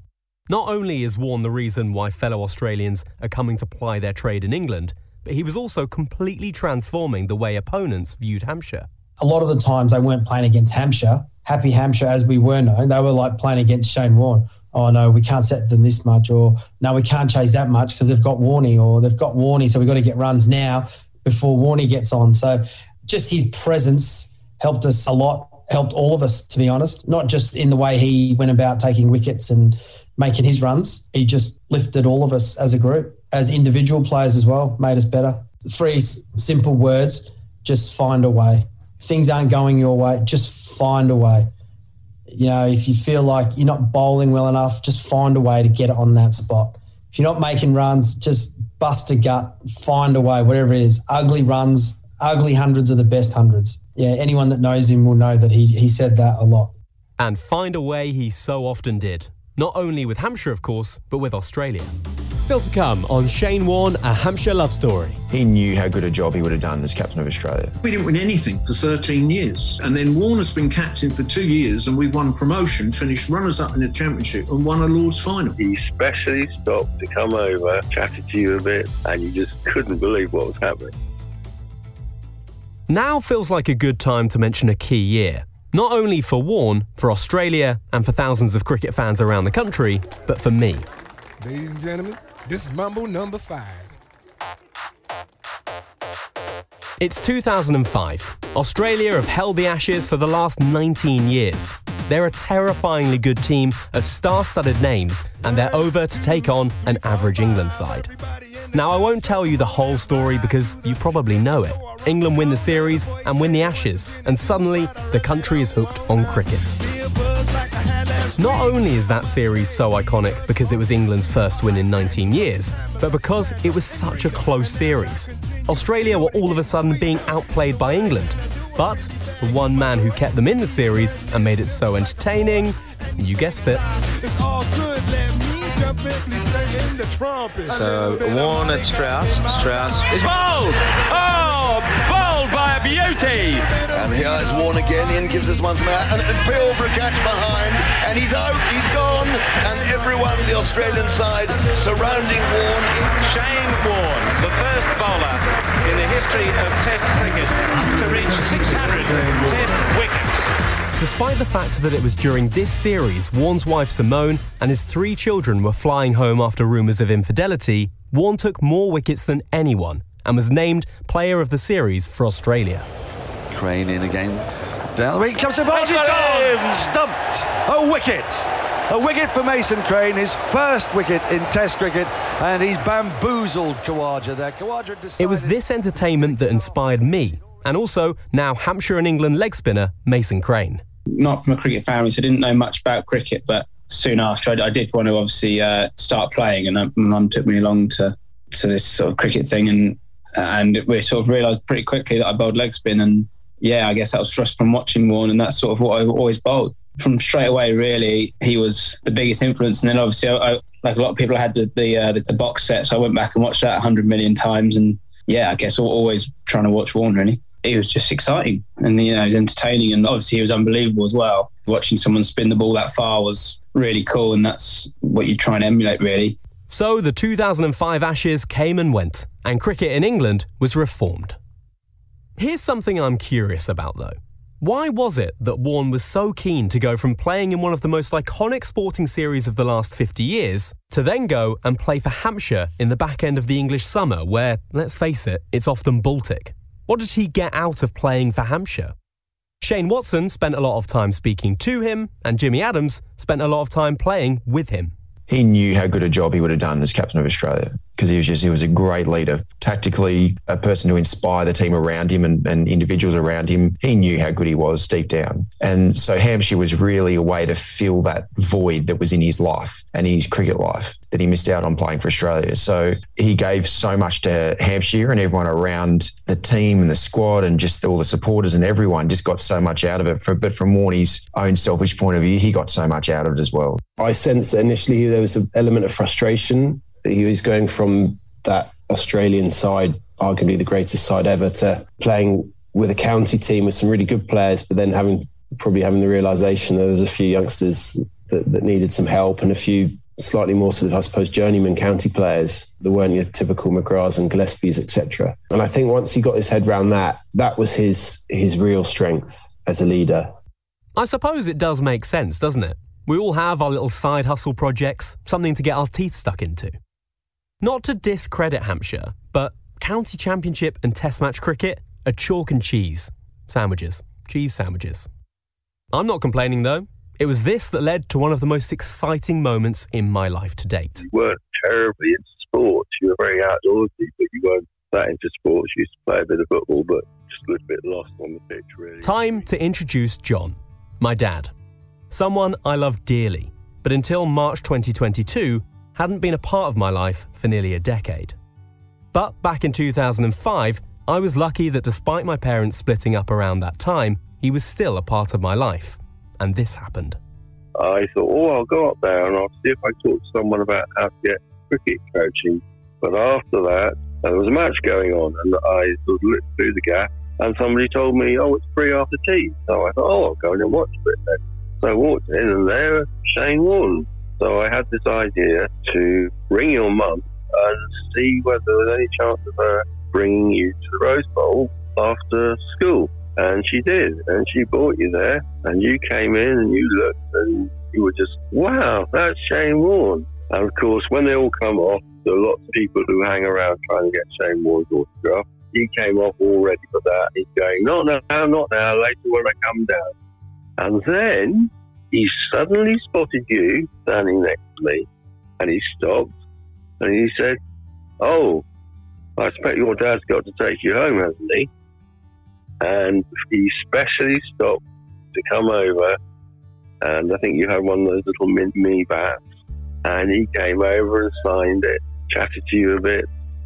Not only is Warne the reason why fellow Australians are coming to ply their trade in England, but he was also completely transforming the way opponents viewed Hampshire. A lot of the times they weren't playing against Hampshire, happy Hampshire as we were known. They were like playing against Shane Warne. Oh no, we can't set them this much, or no, we can't chase that much because they've got Warney, or they've got Warney, so we've got to get runs now before Warney gets on. So just his presence helped us a lot, helped all of us, to be honest, not just in the way he went about taking wickets and making his runs. He just lifted all of us as a group as individual players as well, made us better. Three simple words just find a way. things aren't going your way, just find a way. You know, if you feel like you're not bowling well enough, just find a way to get on that spot. If you're not making runs, just bust a gut, find a way, whatever it is. Ugly runs, ugly hundreds are the best hundreds. Yeah, anyone that knows him will know that he, he said that a lot. And find a way he so often did. Not only with Hampshire, of course, but with Australia. Still to come on Shane Warne, a Hampshire love story. He knew how good a job he would have done as captain of Australia. We didn't win anything for 13 years. And then Warne has been captain for two years and we won promotion, finished runners up in the championship and won a Lord's final. He specially stopped to come over, chatted to you a bit, and you just couldn't believe what was happening. Now feels like a good time to mention a key year. Not only for Warne, for Australia, and for thousands of cricket fans around the country, but for me. Ladies and gentlemen, this is Mambo number five. It's 2005. Australia have held the Ashes for the last 19 years. They're a terrifyingly good team of star studded names, and they're over to take on an average England side. Now, I won't tell you the whole story because you probably know it. England win the series and win the Ashes, and suddenly the country is hooked on cricket. Not only is that series so iconic because it was England's first win in 19 years, but because it was such a close series. Australia were all of a sudden being outplayed by England. But the one man who kept them in the series and made it so entertaining, you guessed it. So Warne at Strauss. Strauss is bowled. Oh, bowled by a beauty. And here is Warne again. In gives us once more. And Bill for a catch behind. And he's out. He's gone. And everyone, the Australian side, surrounding Warne. Shane Warne, the first bowler in the history of Test cricket to reach 600 Test wickets. Despite the fact that it was during this series Warne's wife Simone and his three children were flying home after rumours of infidelity, Warne took more wickets than anyone and was named Player of the Series for Australia. Crane in again. Down the way comes the ball. He's. Stumped. A wicket. A wicket for Mason Crane, his first wicket in Test cricket, and he's bamboozled Khawaja there. Khawaja decided... It was this entertainment that inspired me, and also now Hampshire and England leg spinner Mason Crane not from a cricket family, so I didn't know much about cricket, but soon after, I, I did want to obviously uh, start playing, and my mum took me along to to this sort of cricket thing, and and we sort of realised pretty quickly that I bowled leg spin, and yeah, I guess that was just from watching Warne, and that's sort of what I always bowled from straight away. Really, he was the biggest influence, and then obviously, I, I, like a lot of people, I had the the, uh, the the box set, so I went back and watched that hundred million times, and yeah, I guess always trying to watch Warne really. It was just exciting and you know, it was entertaining and obviously he was unbelievable as well. Watching someone spin the ball that far was really cool and that's what you try and emulate really. So the 2005 Ashes came and went, and cricket in England was reformed. Here's something I'm curious about though. Why was it that Warne was so keen to go from playing in one of the most iconic sporting series of the last 50 years to then go and play for Hampshire in the back end of the English summer, where, let's face it, it's often Baltic? What did he get out of playing for Hampshire? Shane Watson spent a lot of time speaking to him, and Jimmy Adams spent a lot of time playing with him. He knew how good a job he would have done as captain of Australia because he was just he was a great leader, tactically a person to inspire the team around him and, and individuals around him. He knew how good he was deep down, and so Hampshire was really a way to fill that void that was in his life and in his cricket life that he missed out on playing for Australia. So he gave so much to Hampshire and everyone around the team and the squad and just all the supporters and everyone just got so much out of it. For, but from Warnie's own selfish point of view, he got so much out of it as well. I sense that initially there was an element of frustration he was going from that Australian side, arguably the greatest side ever, to playing with a county team with some really good players, but then having probably having the realization that there was a few youngsters that, that needed some help and a few slightly more sort of, I suppose, journeyman county players that weren't your typical McGraths and Gillespies, etc. And I think once he got his head around that, that was his his real strength as a leader. I suppose it does make sense, doesn't it? We all have our little side hustle projects, something to get our teeth stuck into. Not to discredit Hampshire, but county championship and test match cricket are chalk and cheese. Sandwiches. Cheese sandwiches. I'm not complaining though. It was this that led to one of the most exciting moments in my life to date. You weren't terribly into sports. You were very outdoorsy, but you weren't that into sports. You used to play a bit of football, but just a little bit lost on the pitch, really. Time to introduce John, my dad. Someone I love dearly, but until March 2022, hadn't been a part of my life for nearly a decade. But back in 2005, I was lucky that despite my parents splitting up around that time, he was still a part of my life. And this happened. I thought, oh, I'll go up there and I'll see if I talk to someone about how to get cricket coaching. But after that, there was a match going on, and I sort of looked through the gap, and somebody told me, oh, it's free after tea. So I thought, oh, I'll go in and watch it then. So I walked in, and there, Shane Warne so I had this idea to ring your mum and see whether there was any chance of her bringing you to the Rose Bowl after school. And she did. And she brought you there. And you came in and you looked and you were just, wow, that's Shane Warne. And of course, when they all come off, there are lots of people who hang around trying to get Shane Warne's autograph. He came off all ready for that. He's going, not now, not now, later when I come down. And then he suddenly spotted you standing next to me and he stopped and he said, Oh, I expect your dad's got to take you home, hasn't he? And he specially stopped to come over and I think you had one of those little mini bats and he came over and signed it, chatted to you a bit.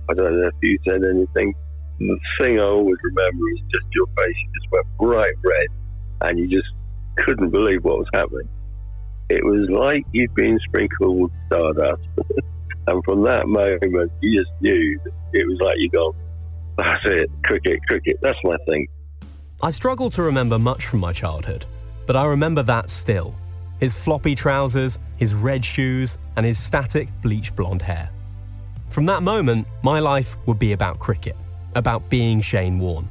I don't know if you said anything. The thing I always remember is just your face. You just went bright red and you just couldn't believe what was happening. It was like you'd been sprinkled with stardust. and from that moment, you just knew it was like you go, that's it, cricket, cricket, that's my thing. I struggle to remember much from my childhood, but I remember that still. His floppy trousers, his red shoes, and his static bleach blonde hair. From that moment, my life would be about cricket, about being Shane Warne.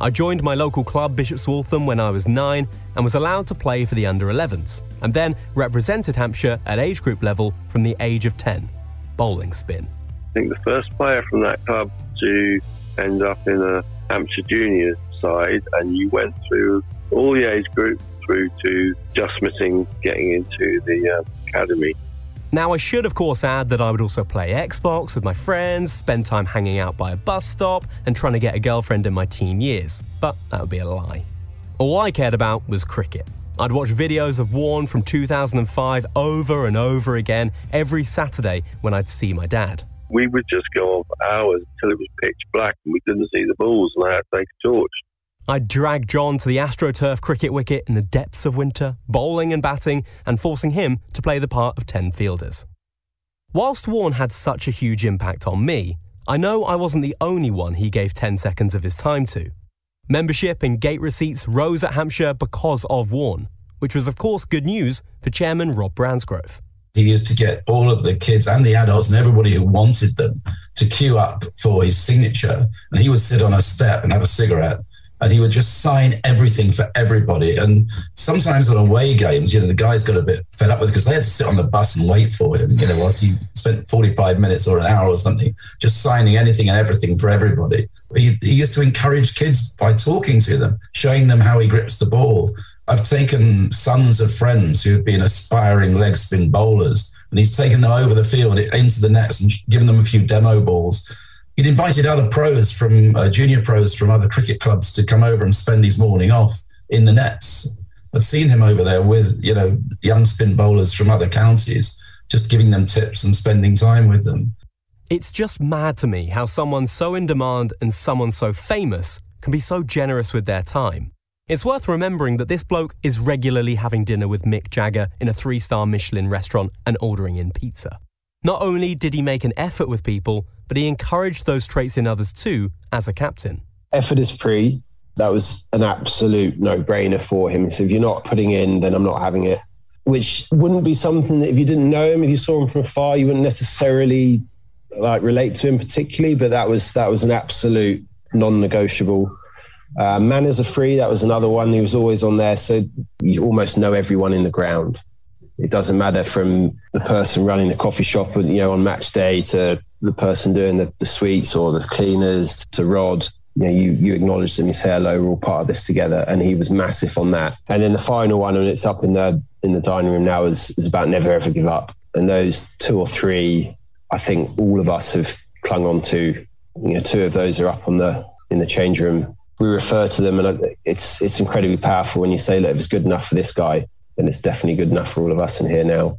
I joined my local club, Bishop's Waltham, when I was nine and was allowed to play for the under 11s, and then represented Hampshire at age group level from the age of 10. Bowling spin. I think the first player from that club to end up in a Hampshire junior side, and you went through all the age groups through to just missing getting into the uh, academy. Now, I should, of course, add that I would also play Xbox with my friends, spend time hanging out by a bus stop, and trying to get a girlfriend in my teen years, but that would be a lie. All I cared about was cricket. I'd watch videos of Warne from 2005 over and over again every Saturday when I'd see my dad. We would just go on for hours until it was pitch black and we couldn't see the balls and I had to take a torch. I'd drag John to the AstroTurf cricket wicket in the depths of winter, bowling and batting, and forcing him to play the part of 10 fielders. Whilst Warne had such a huge impact on me, I know I wasn't the only one he gave 10 seconds of his time to. Membership and gate receipts rose at Hampshire because of Warne, which was, of course, good news for Chairman Rod Bransgrove. He used to get all of the kids and the adults and everybody who wanted them to queue up for his signature. And he would sit on a step and have a cigarette and he would just sign everything for everybody. And sometimes on away games, you know, the guys got a bit fed up with because they had to sit on the bus and wait for him, you know, whilst he spent 45 minutes or an hour or something just signing anything and everything for everybody. He, he used to encourage kids by talking to them, showing them how he grips the ball. I've taken sons of friends who have been aspiring leg spin bowlers, and he's taken them over the field into the nets and given them a few demo balls he'd invited other pros from uh, junior pros from other cricket clubs to come over and spend his morning off in the nets. I'd seen him over there with you know young spin bowlers from other counties, just giving them tips and spending time with them. It's just mad to me how someone so in demand and someone so famous can be so generous with their time. It's worth remembering that this bloke is regularly having dinner with Mick Jagger in a three star Michelin restaurant and ordering in pizza. Not only did he make an effort with people, but he encouraged those traits in others too as a captain. Effort is free. That was an absolute no brainer for him. So if you're not putting in, then I'm not having it. Which wouldn't be something that if you didn't know him, if you saw him from afar, you wouldn't necessarily like relate to him particularly. But that was that was an absolute non-negotiable. Uh, manners are free. That was another one. He was always on there, so you almost know everyone in the ground. It doesn't matter from the person running the coffee shop, you know, on match day to the person doing the, the sweets or the cleaners to Rod. You know, you, you acknowledge them, you say hello, we're all part of this together. And he was massive on that. And then the final one, and it's up in the in the dining room now, is, is about never ever give up. And those two or three, I think all of us have clung on to. You know, two of those are up on the in the change room. We refer to them, and it's it's incredibly powerful when you say, "Look, if it's good enough for this guy, then it's definitely good enough for all of us in here now."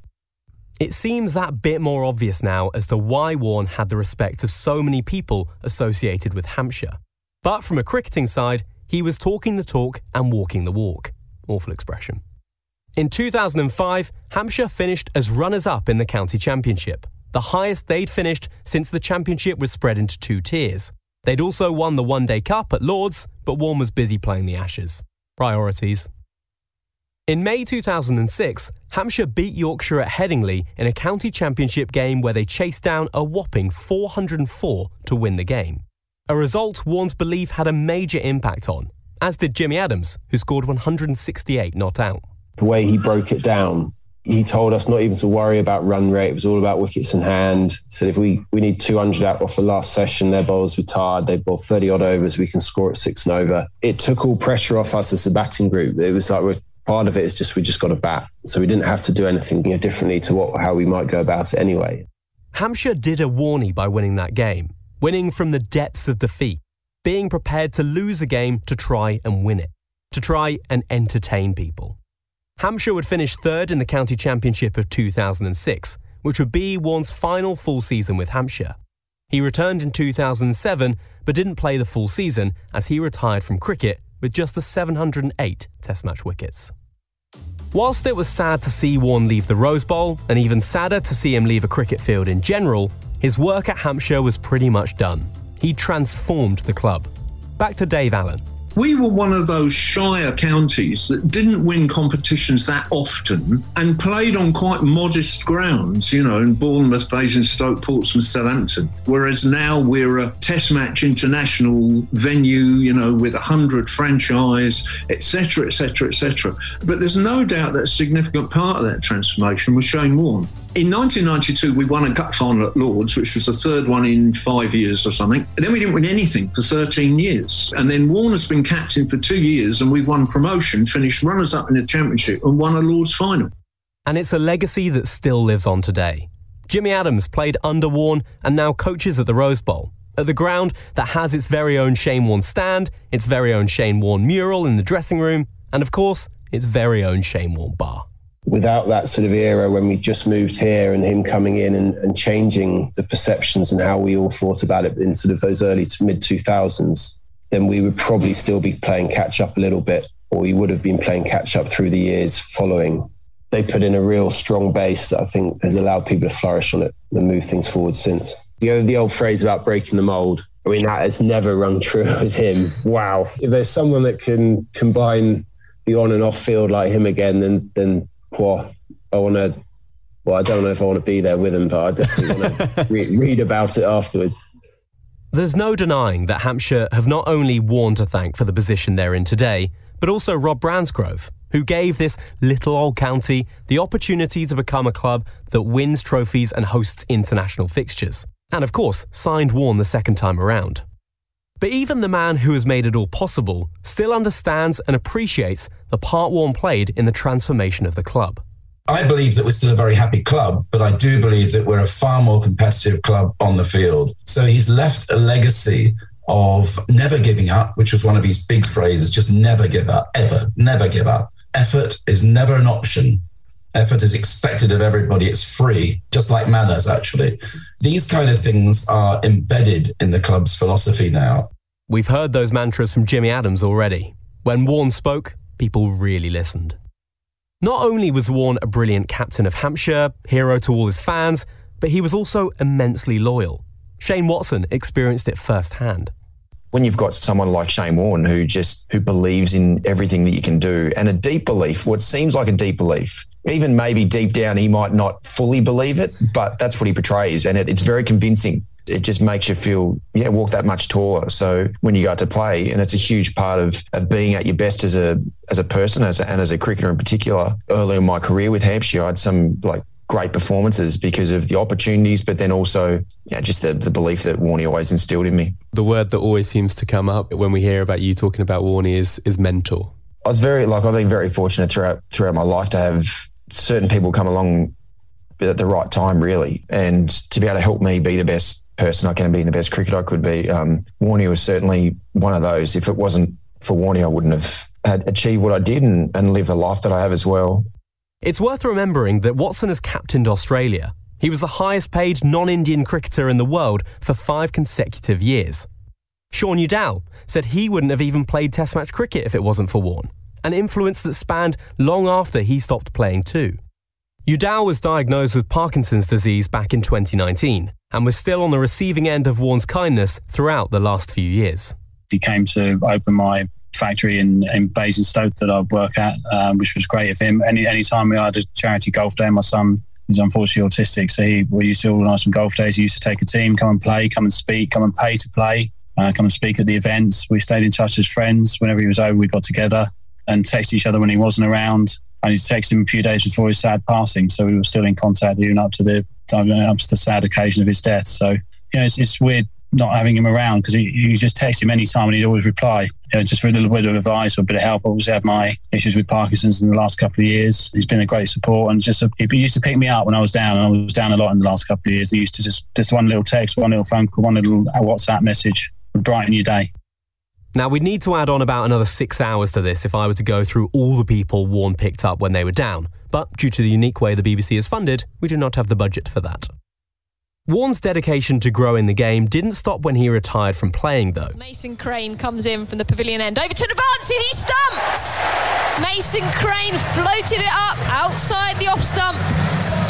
It seems that bit more obvious now as to why Warne had the respect of so many people associated with Hampshire. But from a cricketing side, he was talking the talk and walking the walk. Awful expression. In 2005, Hampshire finished as runners up in the county championship, the highest they'd finished since the championship was spread into two tiers. They'd also won the One Day Cup at Lords, but Warne was busy playing the Ashes. Priorities. In May 2006, Hampshire beat Yorkshire at Headingley in a county championship game where they chased down a whopping 404 to win the game. A result Warne's belief had a major impact on, as did Jimmy Adams, who scored 168 not out. The way he broke it down, he told us not even to worry about run rate. It was all about wickets in hand. Said if we, we need 200 out off the last session, their bowlers were tired. They bowled 30 odd overs. We can score at six and over. It took all pressure off us as a batting group. It was like we're part of it is just we just got a bat, so we didn't have to do anything you know, differently to what how we might go about it anyway. Hampshire did a Warney by winning that game, winning from the depths of defeat, being prepared to lose a game to try and win it, to try and entertain people. Hampshire would finish third in the county championship of 2006, which would be Warne's final full season with Hampshire. He returned in 2007 but didn't play the full season as he retired from cricket with just the 708 Test match wickets. Whilst it was sad to see Warne leave the Rose Bowl, and even sadder to see him leave a cricket field in general, his work at Hampshire was pretty much done. He transformed the club. Back to Dave Allen we were one of those shire counties that didn't win competitions that often and played on quite modest grounds, you know, in Bournemouth, Basingstoke, Portsmouth, Southampton. Whereas now we're a test match international venue, you know, with a hundred franchise, etc., etc., etc. But there's no doubt that a significant part of that transformation was Shane Warne. In 1992, we won a cup final at Lords, which was the third one in five years or something. And then we didn't win anything for 13 years. And then Warner's been captain for two years, and we've won promotion, finished runners up in the championship, and won a Lords final. And it's a legacy that still lives on today. Jimmy Adams played under Warne and now coaches at the Rose Bowl, at the ground that has its very own Shane Warne stand, its very own Shane Warne mural in the dressing room, and of course, its very own Shane Warne bar. Without that sort of era when we just moved here and him coming in and, and changing the perceptions and how we all thought about it in sort of those early to mid 2000s, then we would probably still be playing catch up a little bit, or we would have been playing catch up through the years following. They put in a real strong base that I think has allowed people to flourish on it and move things forward since. The old, the old phrase about breaking the mold, I mean, that has never rung true with him. Wow. If there's someone that can combine the on and off field like him again, then, then well, I want to, well, I don't know if I want to be there with him, but I definitely want to re- read about it afterwards. There's no denying that Hampshire have not only Warne to thank for the position they're in today, but also Rod Bransgrove, who gave this little old county the opportunity to become a club that wins trophies and hosts international fixtures. And of course, signed Warne the second time around. But even the man who has made it all possible still understands and appreciates the part Warne played in the transformation of the club. I believe that we're still a very happy club, but I do believe that we're a far more competitive club on the field. So he's left a legacy of never giving up, which was one of his big phrases just never give up, ever, never give up. Effort is never an option. Effort is expected of everybody. It's free, just like manners, actually. These kind of things are embedded in the club's philosophy now. We've heard those mantras from Jimmy Adams already. When Warne spoke, people really listened. Not only was Warne a brilliant captain of Hampshire, hero to all his fans, but he was also immensely loyal. Shane Watson experienced it firsthand. When you've got someone like Shane Warne who just who believes in everything that you can do and a deep belief, what seems like a deep belief, even maybe deep down he might not fully believe it, but that's what he portrays, and it, it's very convincing it just makes you feel, yeah, walk that much taller. So when you go to play, and it's a huge part of, of being at your best as a as a person as a, and as a cricketer in particular. Early in my career with Hampshire, I had some like great performances because of the opportunities, but then also yeah, just the, the belief that Warney always instilled in me. The word that always seems to come up when we hear about you talking about Warney is is mentor. I was very like I've been very fortunate throughout throughout my life to have certain people come along at the right time, really, and to be able to help me be the best person I can be and the best cricketer I could be. Um, Warney was certainly one of those. If it wasn't for Warney, I wouldn't have had achieved what I did and, and live the life that I have as well. It's worth remembering that Watson has captained Australia. He was the highest paid non Indian cricketer in the world for five consecutive years. Shaun Udal said he wouldn't have even played Test match cricket if it wasn't for Warne, an influence that spanned long after he stopped playing too. Udal was diagnosed with Parkinson's disease back in 2019 and was still on the receiving end of Warne's kindness throughout the last few years. He came to open my factory in, in Basingstoke that I work at, um, which was great of him. Any any time we had a charity golf day, my son is unfortunately autistic, so he, we used to organise some golf days. He used to take a team, come and play, come and speak, come and pay to play, uh, come and speak at the events. We stayed in touch as friends. Whenever he was over, we got together and text each other when he wasn't around. I need to text him a few days before his sad passing, so we were still in contact even up to the up to the sad occasion of his death. So you know, it's, it's weird not having him around because you just text him anytime and he'd always reply. You know, just for a little bit of advice or a bit of help. I obviously had my issues with Parkinson's in the last couple of years. He's been a great support and just a, he used to pick me up when I was down and I was down a lot in the last couple of years. He used to just just one little text, one little phone call, one little WhatsApp message would brighten your day. Now, we'd need to add on about another six hours to this if I were to go through all the people Warne picked up when they were down, but due to the unique way the BBC is funded, we do not have the budget for that. Warne's dedication to growing the game didn't stop when he retired from playing, though. Mason Crane comes in from the pavilion end. Over to advances, he stumps! Mason Crane floated it up outside the off stump,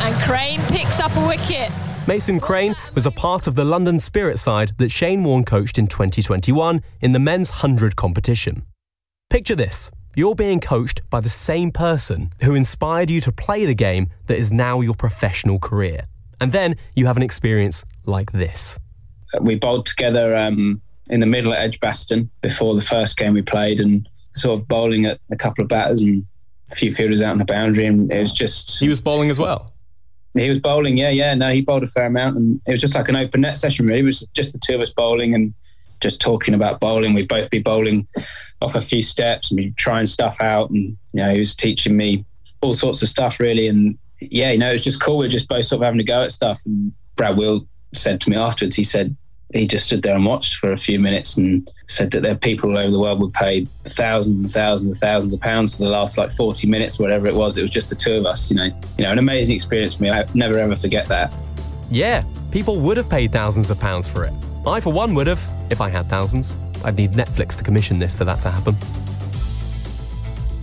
and Crane picks up a wicket. Mason Crane was a part of the London Spirit side that Shane Warne coached in 2021 in the men's 100 competition. Picture this you're being coached by the same person who inspired you to play the game that is now your professional career. And then you have an experience like this. We bowled together um, in the middle at Edgbaston before the first game we played and sort of bowling at a couple of batters and a few fielders out on the boundary. And it was just. He was bowling as well. He was bowling, yeah, yeah. No, he bowled a fair amount, and it was just like an open net session. Really, it was just the two of us bowling and just talking about bowling. We'd both be bowling off a few steps and be trying stuff out, and you know, he was teaching me all sorts of stuff, really. And yeah, you know, it was just cool. We are just both sort of having to go at stuff. And Brad Will said to me afterwards, he said, he just stood there and watched for a few minutes and said that there are people all over the world would pay thousands and thousands and thousands of pounds for the last like 40 minutes, whatever it was. It was just the two of us, you know. You know, an amazing experience for me. I never ever forget that. Yeah, people would have paid thousands of pounds for it. I, for one, would have, if I had thousands. I'd need Netflix to commission this for that to happen.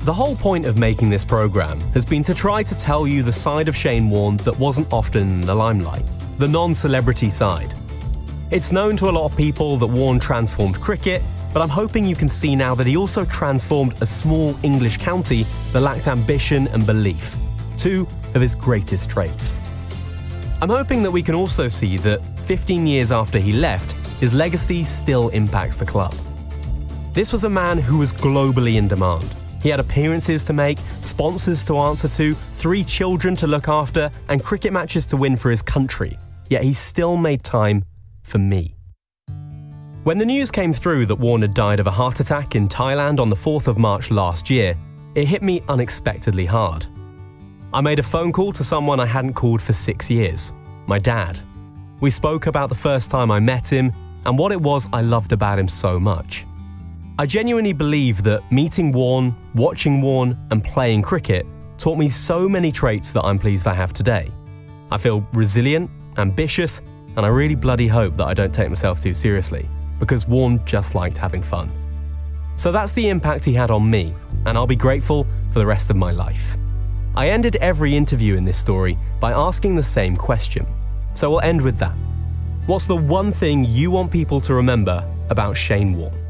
The whole point of making this programme has been to try to tell you the side of Shane Warne that wasn't often in the limelight, the non celebrity side. It's known to a lot of people that Warne transformed cricket, but I'm hoping you can see now that he also transformed a small English county that lacked ambition and belief, two of his greatest traits. I'm hoping that we can also see that 15 years after he left, his legacy still impacts the club. This was a man who was globally in demand. He had appearances to make, sponsors to answer to, three children to look after, and cricket matches to win for his country. Yet he still made time for me. When the news came through that Warne had died of a heart attack in Thailand on the 4th of March last year, it hit me unexpectedly hard. I made a phone call to someone I hadn't called for six years my dad. We spoke about the first time I met him and what it was I loved about him so much. I genuinely believe that meeting Warne, watching Warne, and playing cricket taught me so many traits that I'm pleased I have today. I feel resilient, ambitious, and I really bloody hope that I don't take myself too seriously, because Warne just liked having fun. So that's the impact he had on me, and I'll be grateful for the rest of my life. I ended every interview in this story by asking the same question, so we'll end with that. What's the one thing you want people to remember about Shane Warne?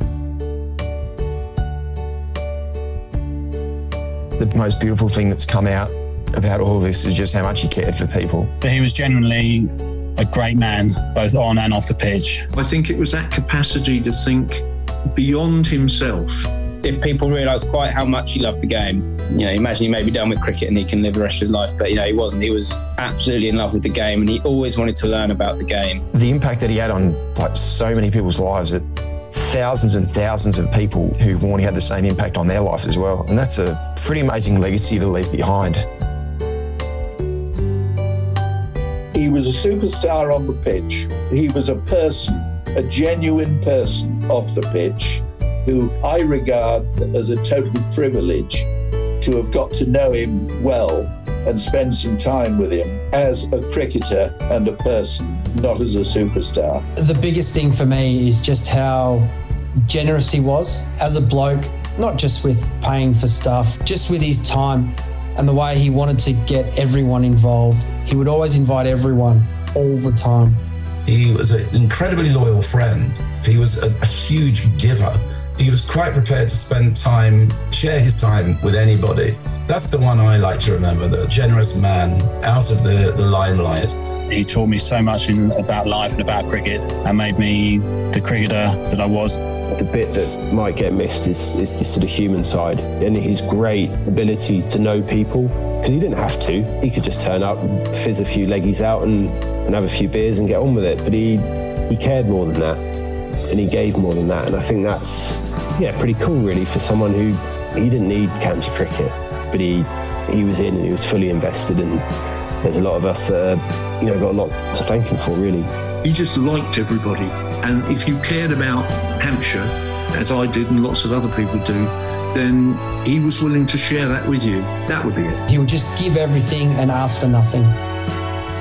The most beautiful thing that's come out about all this is just how much he cared for people. He was genuinely a great man, both on and off the pitch. I think it was that capacity to think beyond himself. If people realise quite how much he loved the game, you know, imagine he may be done with cricket and he can live the rest of his life, but you know, he wasn't. He was absolutely in love with the game and he always wanted to learn about the game. The impact that he had on like so many people's lives, that thousands and thousands of people who Warney had the same impact on their life as well. And that's a pretty amazing legacy to leave behind. He was a superstar on the pitch. He was a person, a genuine person off the pitch, who I regard as a total privilege to have got to know him well and spend some time with him as a cricketer and a person, not as a superstar. The biggest thing for me is just how generous he was as a bloke, not just with paying for stuff, just with his time and the way he wanted to get everyone involved. He would always invite everyone all the time. He was an incredibly loyal friend. He was a, a huge giver. He was quite prepared to spend time, share his time with anybody. That's the one I like to remember the generous man out of the, the limelight. He taught me so much in, about life and about cricket and made me the cricketer that I was. The bit that might get missed is, is the sort of human side and his great ability to know people because he didn't have to. He could just turn up, fizz a few leggies out and, and have a few beers and get on with it. But he, he cared more than that and he gave more than that. And I think that's, yeah, pretty cool really for someone who he didn't need county cricket, but he, he was in and he was fully invested and there's a lot of us that, uh, you know, got a lot to thank him for really. He just liked everybody. And if you cared about Hampshire, as I did and lots of other people do, then he was willing to share that with you. That would be it. He would just give everything and ask for nothing.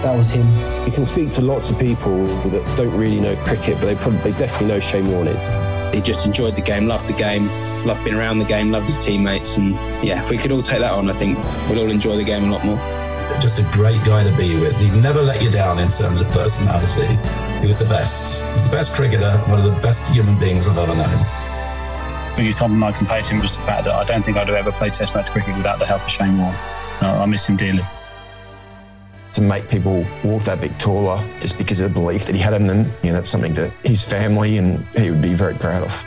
That was him. You can speak to lots of people that don't really know cricket, but they probably they definitely know Shane Warne is. He just enjoyed the game, loved the game, loved being around the game, loved his teammates. And yeah, if we could all take that on, I think we'd all enjoy the game a lot more. Just a great guy to be with. He'd never let you down in terms of personality. He was the best. He was the best cricketer, one of the best human beings I've ever known. The biggest compliment I can pay to him was the fact that I don't think I'd have ever played Test match cricket without the help of Shane Warne. Uh, I miss him dearly. To make people walk that bit taller just because of the belief that he had in them, you know, that's something that his family and he would be very proud of.